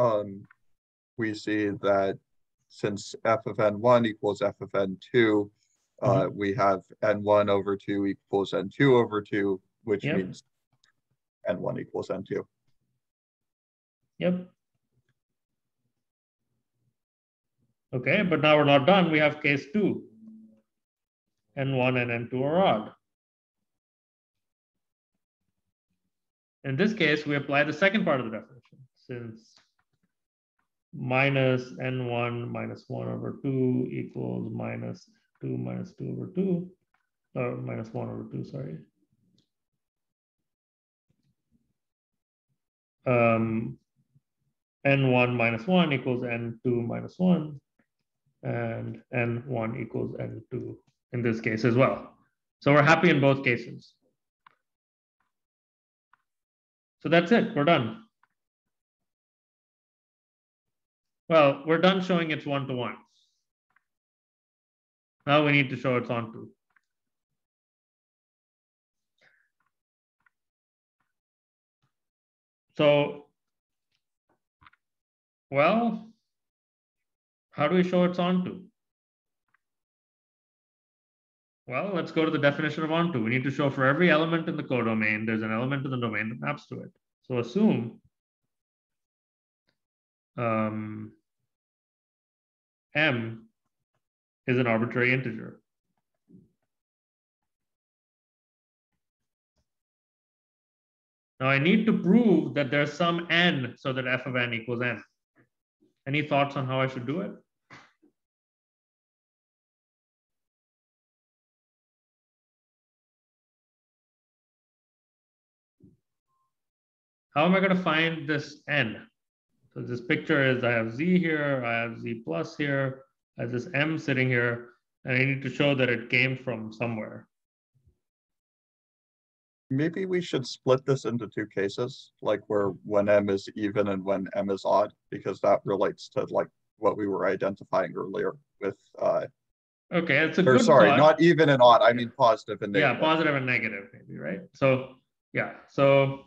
um, we see that since f of n1 equals f of n2, uh, we have n1 over 2 equals n2 over 2, which Yep. means n1 equals n2. Yep. Okay, but now we're not done. We have case two. N1 and N2 are odd. In this case, we apply the second part of the definition since minus N1 minus 1 over 2 equals minus 2 minus 2 over 2, or minus 1 over 2, sorry. Um, n1 minus 1 equals n2 minus 1, and n1 equals n2 in this case as well. So we're happy in both cases. So that's it, we're done. Well, we're done showing it's one-to-one. Now we need to show it's onto. So, well, how do we show it's onto? Well, let's go to the definition of onto. We need to show for every element in the codomain, there's an element in the domain that maps to it. So assume um, m is an arbitrary integer. Now I need to prove that there's some n so that f of n equals n. Any thoughts on how I should do it? How am I going to find this n? So this picture is I have z here, I have z plus here, I have this m sitting here, and I need to show that it came from somewhere. Maybe we should split this into two cases, like where when m is even and when m is odd, because that relates to like what we were identifying earlier with, uh, Okay, it's a or good sorry, thought. not even and odd, I mean positive and negative. Yeah, positive and negative, maybe, right? So, yeah, so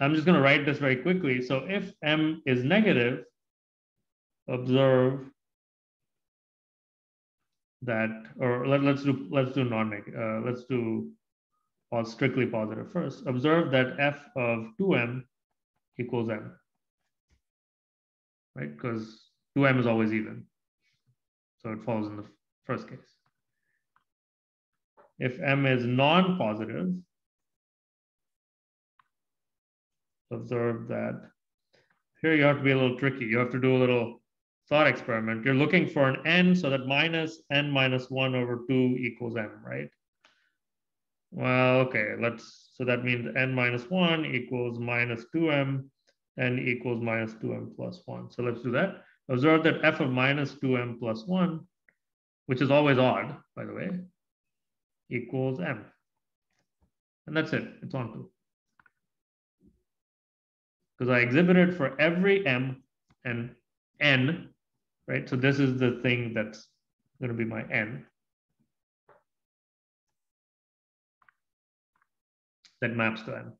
I'm just gonna write this very quickly. So if m is negative, observe that, or let, let's do, let's do non-negative, uh, let's do well, strictly positive first. Observe that f of 2m equals m. right? Because 2m is always even. So it falls in the first case. If m is non-positive, observe that here you have to be a little tricky. You have to do a little thought experiment. You're looking for an n so that minus n minus 1 over 2 equals m, right? Well, okay, let's, so that means n minus 1 equals minus 2m, n equals minus 2m plus 1. So let's do that. Observe that f of minus 2m plus 1, which is always odd, by the way, equals m. And that's it, it's on to. Because I exhibited for every m and n, right? So this is the thing that's going to be my n. That maps to n.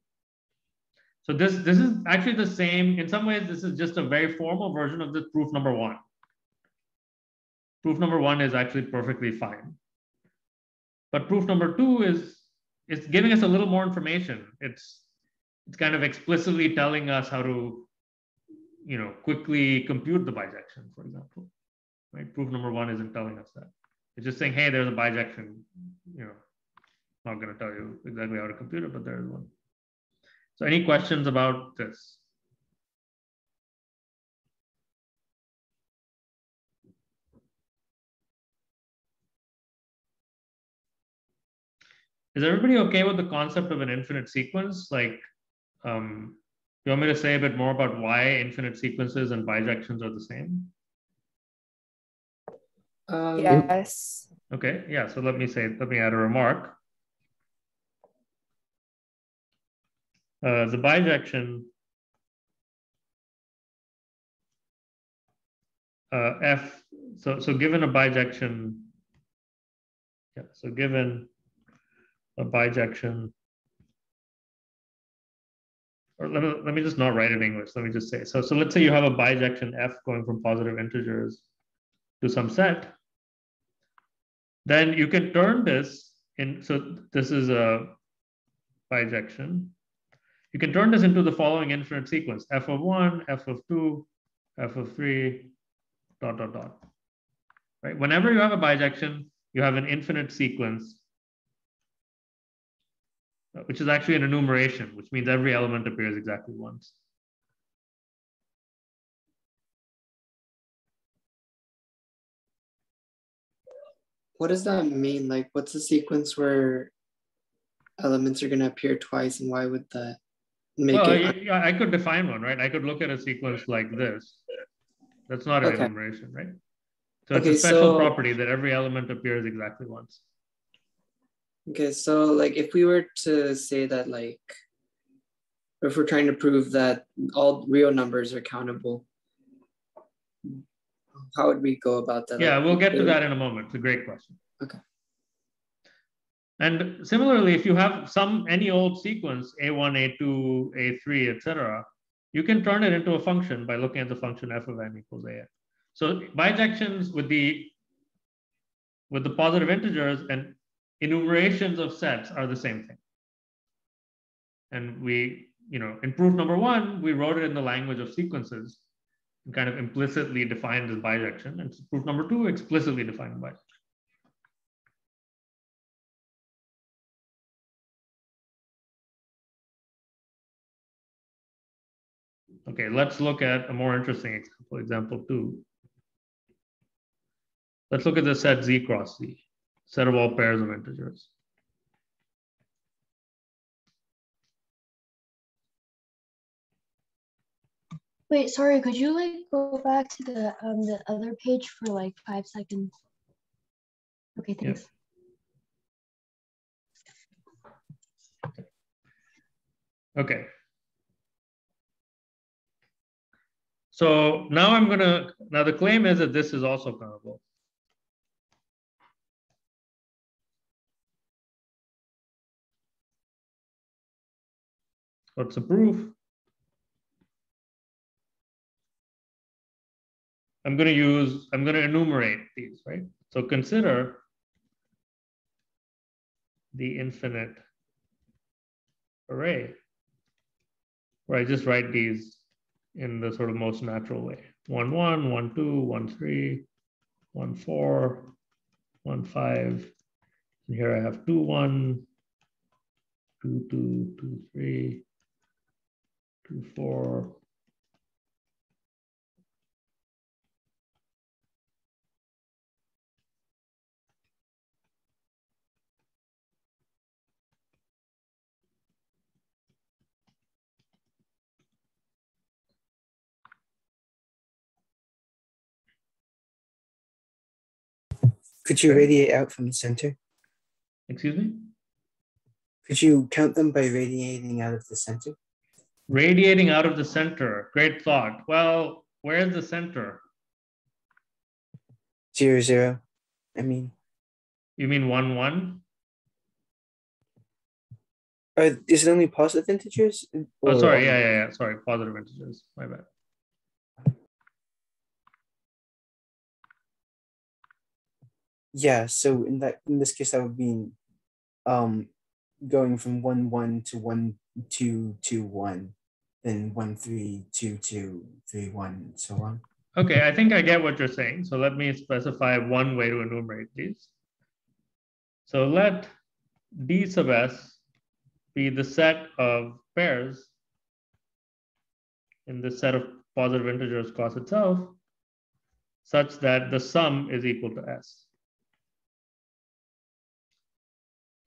So this, this is actually the same, in some ways, this is just a very formal version of this proof number one. Proof number one is actually perfectly fine. But proof number two is, it's giving us a little more information. It's, it's kind of explicitly telling us how to, you know, quickly compute the bijection, for example. Right? Proof number one isn't telling us that. It's just saying, hey, there's a bijection, you know, not going to tell you exactly how to compute it, but there is one. So any questions about this? Is everybody okay with the concept of an infinite sequence? Like, um, you want me to say a bit more about why infinite sequences and bijections are the same? Um, yes. Okay, yeah, so let me say, let me add a remark. Uh, the bijection uh, F, so, so given a bijection, yeah, so given a bijection, or let me, let me just not write in English, let me just say, so, so let's say you have a bijection F going from positive integers to some set, then you can turn this in, so this is a bijection, you can turn this into the following infinite sequence, f of one, f of two, f of three, dot, dot, dot. Right? Whenever you have a bijection, you have an infinite sequence, Uh, which is actually an enumeration, which means every element appears exactly once. What does that mean? Like, what's the sequence where elements are going to appear twice, and why would that? make well, it. yeah, I could define one, right? I could look at a sequence like this. That's not an Okay. enumeration, right? So it's Okay, a special so- property that every element appears exactly once. Okay, so like if we were to say that like if we're trying to prove that all real numbers are countable, how would we go about that? Yeah, Like, we'll get to that in a moment. It's a great question. Okay. And similarly, if you have some any old sequence, A1, A2, A3, etc., you can turn it into a function by looking at the function f of n equals an. So bijections with the with the positive integers and enumerations of sets are the same thing. And we, you know, in proof number one, we wrote it in the language of sequences and kind of implicitly defined as bijection. And proof number two explicitly defined bijection. Okay, let's look at a more interesting example, example two. Let's look at the set Z cross Z, set of all pairs of integers. Wait, sorry, could you like go back to the um the other page for like five seconds? Okay, thanks. Okay. So now I'm gonna, now the claim is that this is also countable. What's the proof? I'm gonna use, I'm gonna enumerate these, right? So consider the infinite array where I just write these in the sort of most natural way. One, one, one, two, one, three, one, four, one, five. And here I have two, one, two, two, two, three, two, four, Could you radiate out from the center? Excuse me? Could you count them by radiating out of the center? Radiating out of the center. Great thought. Well, where's the center? Zero, zero. I mean, You mean one, one? are, is it only positive integers? Oh, sorry. um, Yeah, yeah, yeah. Sorry. Positive integers. My bad. Yeah, so in that in this case, that would mean um going from one one to one two two one, then one three two two three one, and so on. Okay, I think I get what you're saying. So let me specify one way to enumerate these. So let D sub S be the set of pairs in the set of positive integers cross itself such that the sum is equal to S.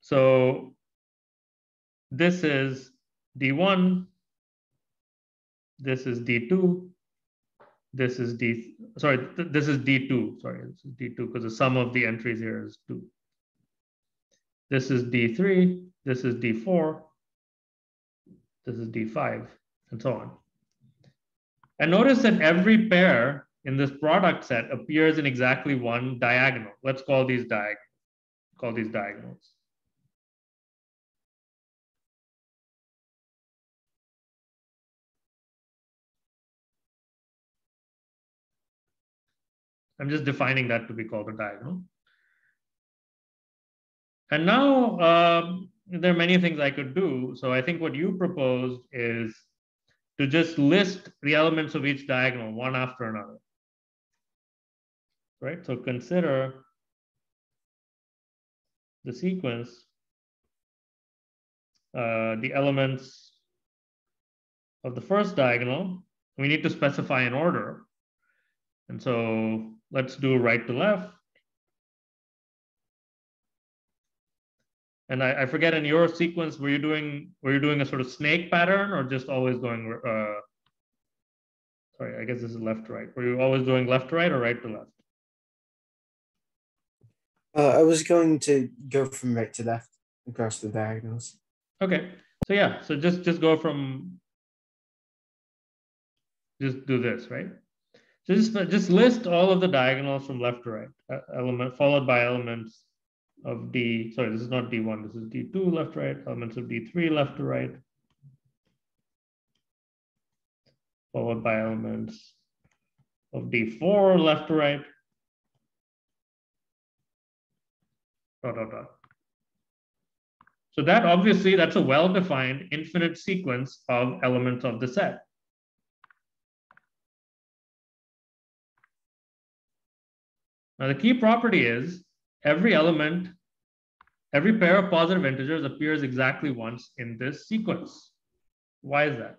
So this is D1, this is D2, this is D, sorry, th- this is D2, sorry, this is D2 because the sum of the entries here is 2. This is D3, this is D4, this is D5, and so on. And notice that every pair in this product set appears in exactly one diagonal. Let's call these diag call these diagonals. I'm just defining that to be called a diagonal. And now um, there are many things I could do. So I think what you proposed is to just list the elements of each diagonal one after another. Right, so consider the sequence, uh, the elements of the first diagonal. We need to specify an order. And so let's do right to left. And I, I forget in your sequence, were you doing were you doing a sort of snake pattern or just always going? Uh, sorry, I guess this is left to right. Were you always doing left to right or right to left? Uh, I was going to go from right to left across the diagonals. Okay, so yeah, so just just go from just do this, right? So just just list all of the diagonals from left to right, uh, element followed by elements of D. Sorry, this is not D1. This is D2 left to right. Elements of D3 left to right, followed by elements of D4 left to right. Dot dot dot. So that obviously that's a well-defined infinite sequence of elements of the set. Now the key property is every element, every pair of positive integers appears exactly once in this sequence. Why is that?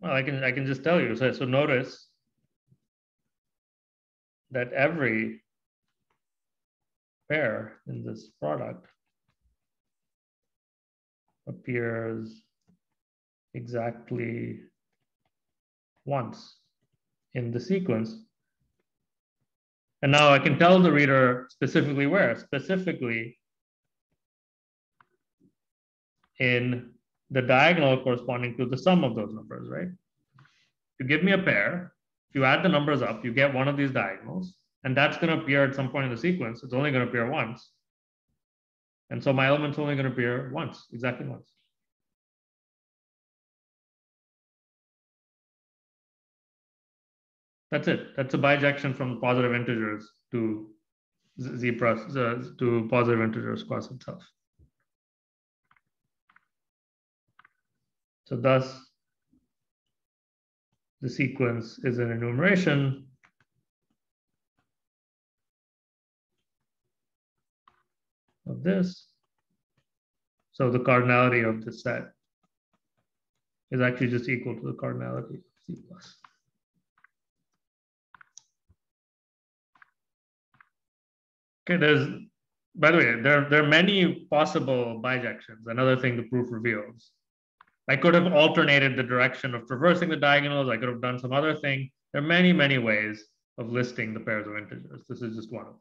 Well, I can I can just tell you. So, so notice that every pair in this product appears exactly once in the sequence. And now I can tell the reader specifically where, specifically in the diagonal corresponding to the sum of those numbers, right? You give me a pair, if you add the numbers up, you get one of these diagonals, and that's going to appear at some point in the sequence. It's only going to appear once. And so my element's only going to appear once, exactly once. That's it. That's a bijection from positive integers to z, plus to positive integers cross itself. So thus, the sequence is an enumeration this. So the cardinality of the set is actually just equal to the cardinality of Z plus. Okay, there's, by the way, there, there are many possible bijections. Another thing the proof reveals. I could have alternated the direction of traversing the diagonals. I could have done some other thing. There are many, many ways of listing the pairs of integers. This is just one of them.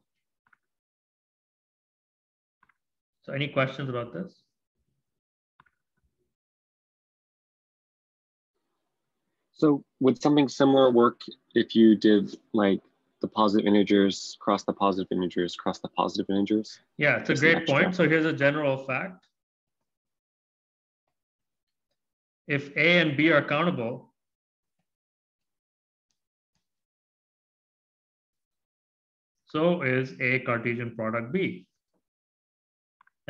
So any questions about this? So would something similar work if you did like the positive integers cross the positive integers cross the positive integers? Yeah, it's a Just great point. So here's a general fact. If A and B are countable, so is A Cartesian product B.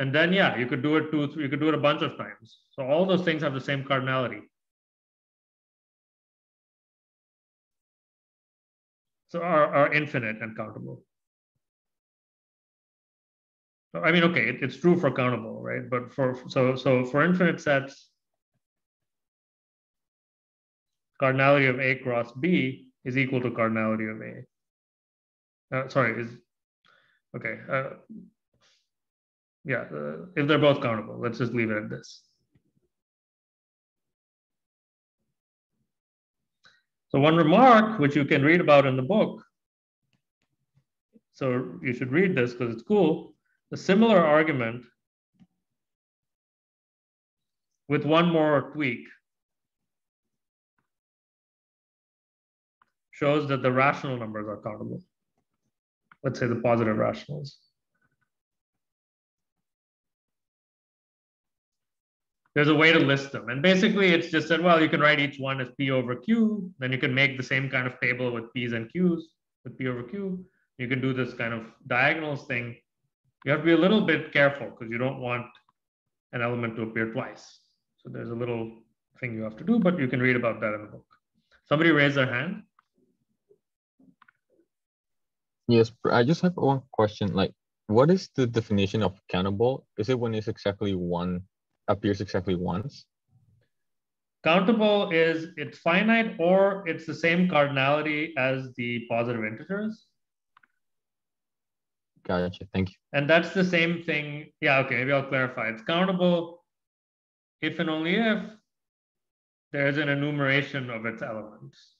And then, yeah, you could do it two, three, you could do it a bunch of times. So all those things have the same cardinality. So are, are infinite and countable. So, I mean, okay, it- it's true for countable, right? But for, so, so for infinite sets, cardinality of A cross B is equal to cardinality of A. Uh, sorry, is, okay. Uh, yeah, uh, if they're both countable, let's just leave it at this. So one remark, which you can read about in the book, so you should read this because it's cool. A similar argument with one more tweak shows that the rational numbers are countable. Let's say the positive rationals. There's a way to list them. And basically it's just that, well, you can write each one as P over Q. Then you can make the same kind of table with P's and Q's with P over Q. You can do this kind of diagonals thing. You have to be a little bit careful because you don't want an element to appear twice. So there's a little thing you have to do, but you can read about that in the book. Somebody raise their hand. Yes, I just have one question. Like, what is the definition of countable? Is it when it's exactly one, appears exactly once? Countable is it's finite or it's the same cardinality as the positive integers. Gotcha. Thank you. And that's the same thing. Yeah, okay, maybe I'll clarify. It's countable if and only if there's an enumeration of its elements.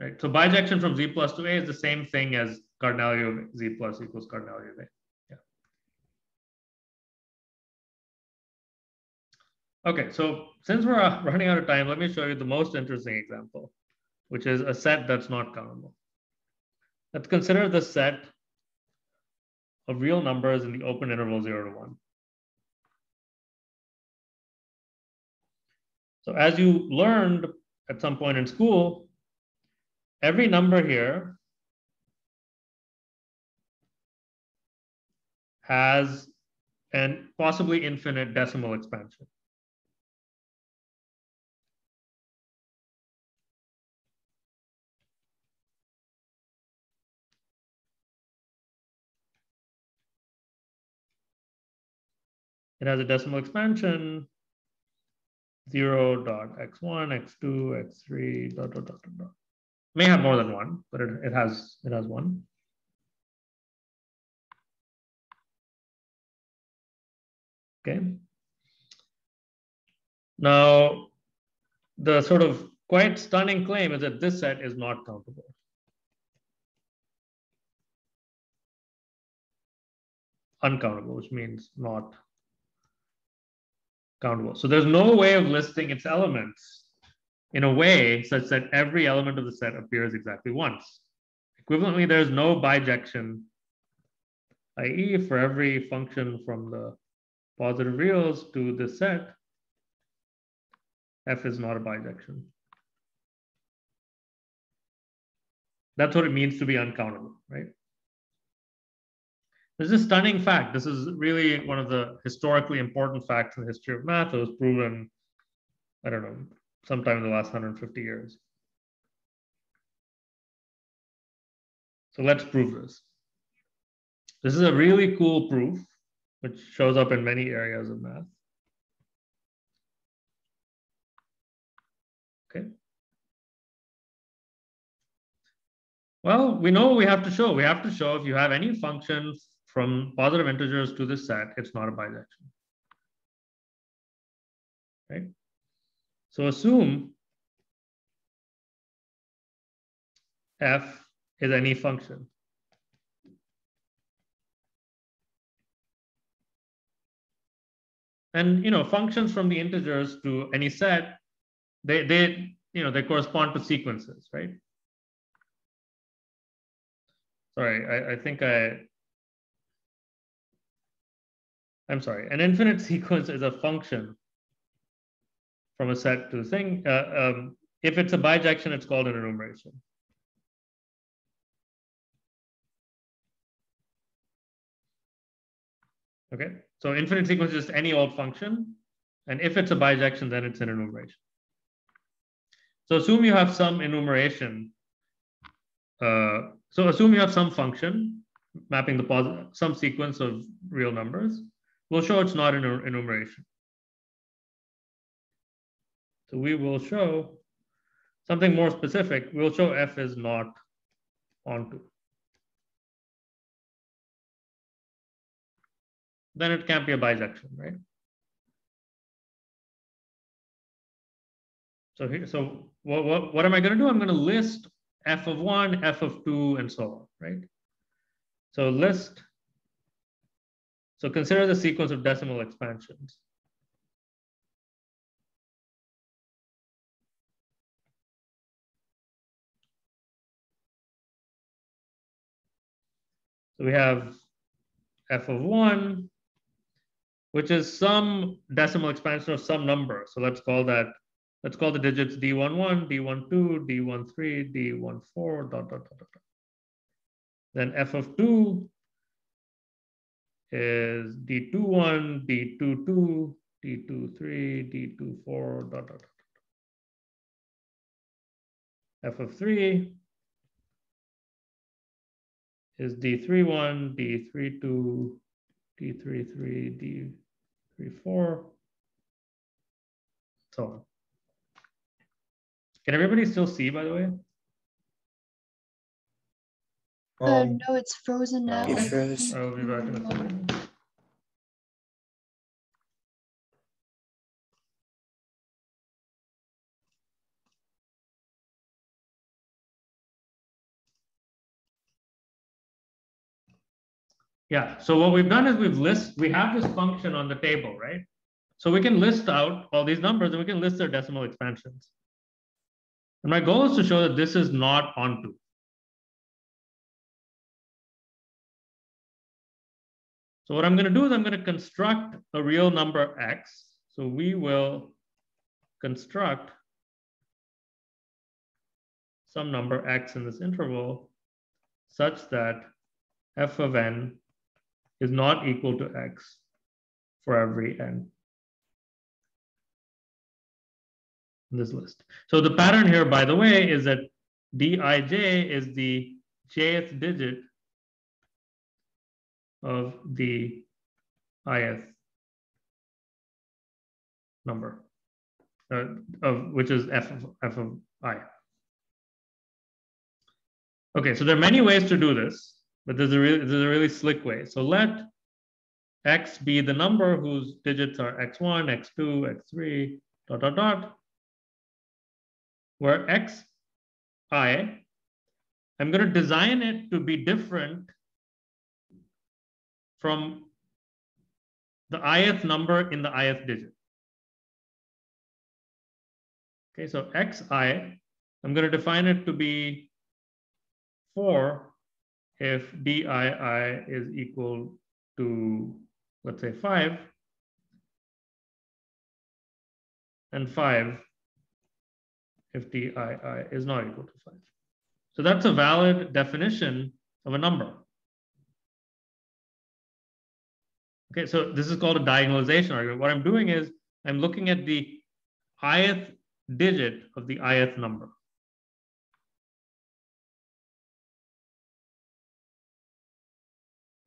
Right, so bijection from Z plus to A is the same thing as cardinality of Z plus equals cardinality of A. Okay, so since we're running out of time, let me show you the most interesting example, which is a set that's not countable. Let's consider the set of real numbers in the open interval zero to one. So as you learned at some point in school, every number here has an possibly infinite decimal expansion. It has a decimal expansion, 0 dot x1, x2, x3, dot, dot, dot, dot, dot. May have more than one, but it, it has it has one. Okay. Now, the sort of quite stunning claim is that this set is not countable. Uncountable, which means not countable. So there's no way of listing its elements in a way such that every element of the set appears exactly once. Equivalently, there's no bijection, i.e. for every function from the positive reals to the set, f is not a bijection. That's what it means to be uncountable, right? This is a stunning fact. This is really one of the historically important facts in the history of math. It was proven, I don't know, sometime in the last 150 years. So let's prove this. This is a really cool proof, which shows up in many areas of math. Okay. Well, we know we have to show. We have to show if you have any functions from positive integers to this set, it's not a bijection. Right? So assume f is any function. And you know, functions from the integers to any set, they they you know they correspond to sequences, right? Sorry, I, I think I I'm sorry, an infinite sequence is a function from a set to a thing. Uh, um, if it's a bijection, it's called an enumeration. Okay, so infinite sequence is just any old function. And if it's a bijection, then it's an enumeration. So assume you have some enumeration. Uh, so assume you have some function mapping the some sequence of real numbers. We'll show it's not an enumeration. So we will show something more specific. We'll show f is not onto. then it can't be a bijection, right? So here, so what, what, what am I going to do? I'm going to list f of one, f of two, and so on, right? So list, so consider the sequence of decimal expansions. So we have f of one, which is some decimal expansion of some number. So let's call that, let's call the digits D11, D12, D13, D14, dot, dot, dot, dot. Then f of 2 is D21, D22, D23, D24, dot, dot, dot. f of 3 is D31, D32, D33, D three, four, so on. Can everybody still see, by the way? Uh, no, it's frozen now. It froze. I'll be back in a second. Yeah, so what we've done is we've list, we have this function on the table, right? So we can list out all these numbers and we can list their decimal expansions. And my goal is to show that this is not onto. So what I'm going to do is I'm going to construct a real number x. So we will construct some number x in this interval such that f of n is not equal to x for every n in this list. So the pattern here, by the way, is that dij is the jth digit of the ith number, uh, of which is f of, f of i. Okay, so there are many ways to do this but there's a really, there's a really slick way. So let x be the number whose digits are x1, x2, x3, dot, dot, dot, where x, i, I'm going to design it to be different from the ith number in the ith digit. Okay, so xi, I'm going to define it to be 4 if dii is equal to, let's say, 5, and 5 if dii is not equal to 5. So that's a valid definition of a number. Okay, so this is called a diagonalization argument. What I'm doing is I'm looking at the ith digit of the ith number.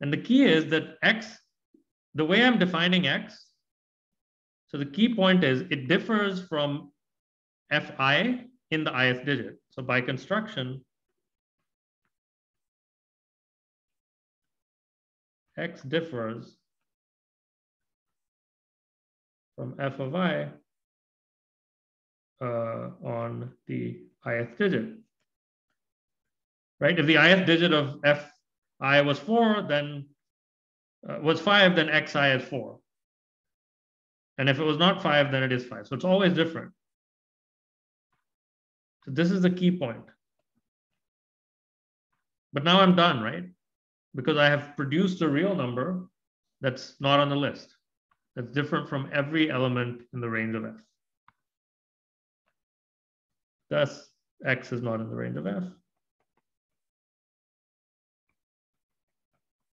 And the key is that x, the way I'm defining x, so the key point is it differs from fi in the ith digit. So by construction, x differs from f of i uh, on the ith digit. Right? If the ith digit of fi was 4, then uh, was 5, then xi is 4. And if it was not 5, then it is 5. So it's always different. So this is the key point. But now I'm done, right? Because I have produced a real number that's not on the list that's different from every element in the range of f. Thus, x is not in the range of f.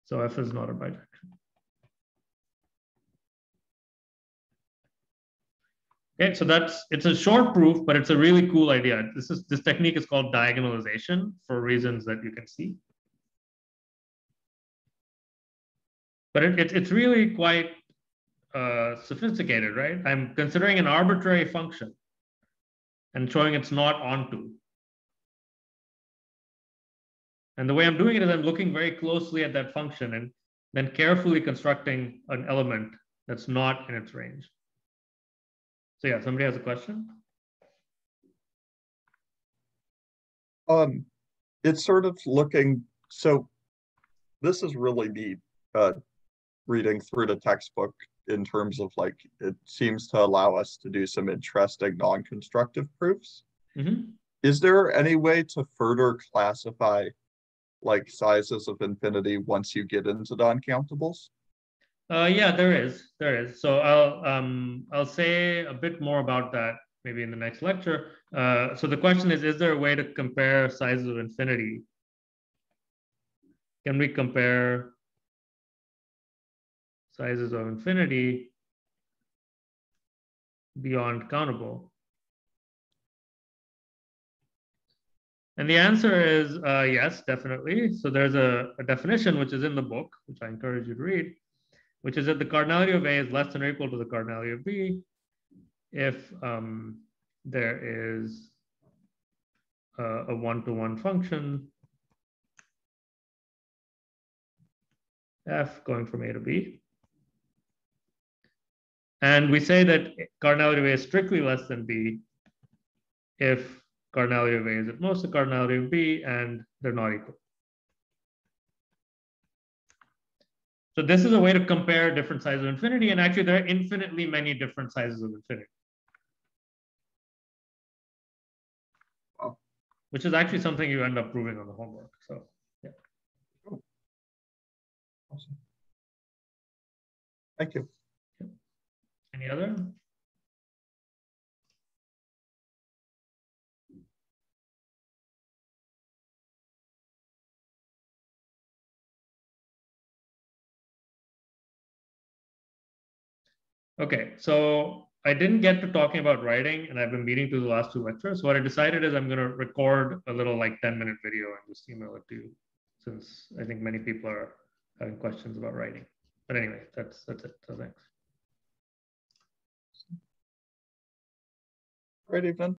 So f is not a bijection. Okay, so that's it's a short proof, but it's a really cool idea. This is this technique is called diagonalization for reasons that you can see. But it, it it's really quite uh, sophisticated, right? I'm considering an arbitrary function and showing it's not onto. And the way I'm doing it is I'm looking very closely at that function and then carefully constructing an element that's not in its range. So yeah, somebody has a question? Um, it's sort of looking, so this is really neat, uh, reading through the textbook in terms of like it seems to allow us to do some interesting non-constructive proofs. Mm-hmm. Is there any way to further classify like sizes of infinity once you get into non-countables? Uh, yeah, there is. There is. So I'll um, I'll say a bit more about that maybe in the next lecture. Uh, so the question is: Is there a way to compare sizes of infinity? Can we compare sizes of infinity beyond countable? And the answer is uh, yes, definitely. So there's a, a, definition which is in the book, which I encourage you to read, which is that the cardinality of A is less than or equal to the cardinality of B if um, there is a one-to-one -one function f going from A to B. And we say that cardinality of A is strictly less than B if cardinality of A is at most the cardinality of B and they're not equal. So this is a way to compare different sizes of infinity. And actually there are infinitely many different sizes of infinity. Which is actually something you end up proving on the homework. So yeah. Awesome. Thank you. Any other? Okay, so I didn't get to talking about writing and I've been meeting through the last two lectures. So what I decided is I'm gonna record a little like 10 minute video and just email it to you since I think many people are having questions about writing. But anyway, that's that's it. So thanks. Great evening.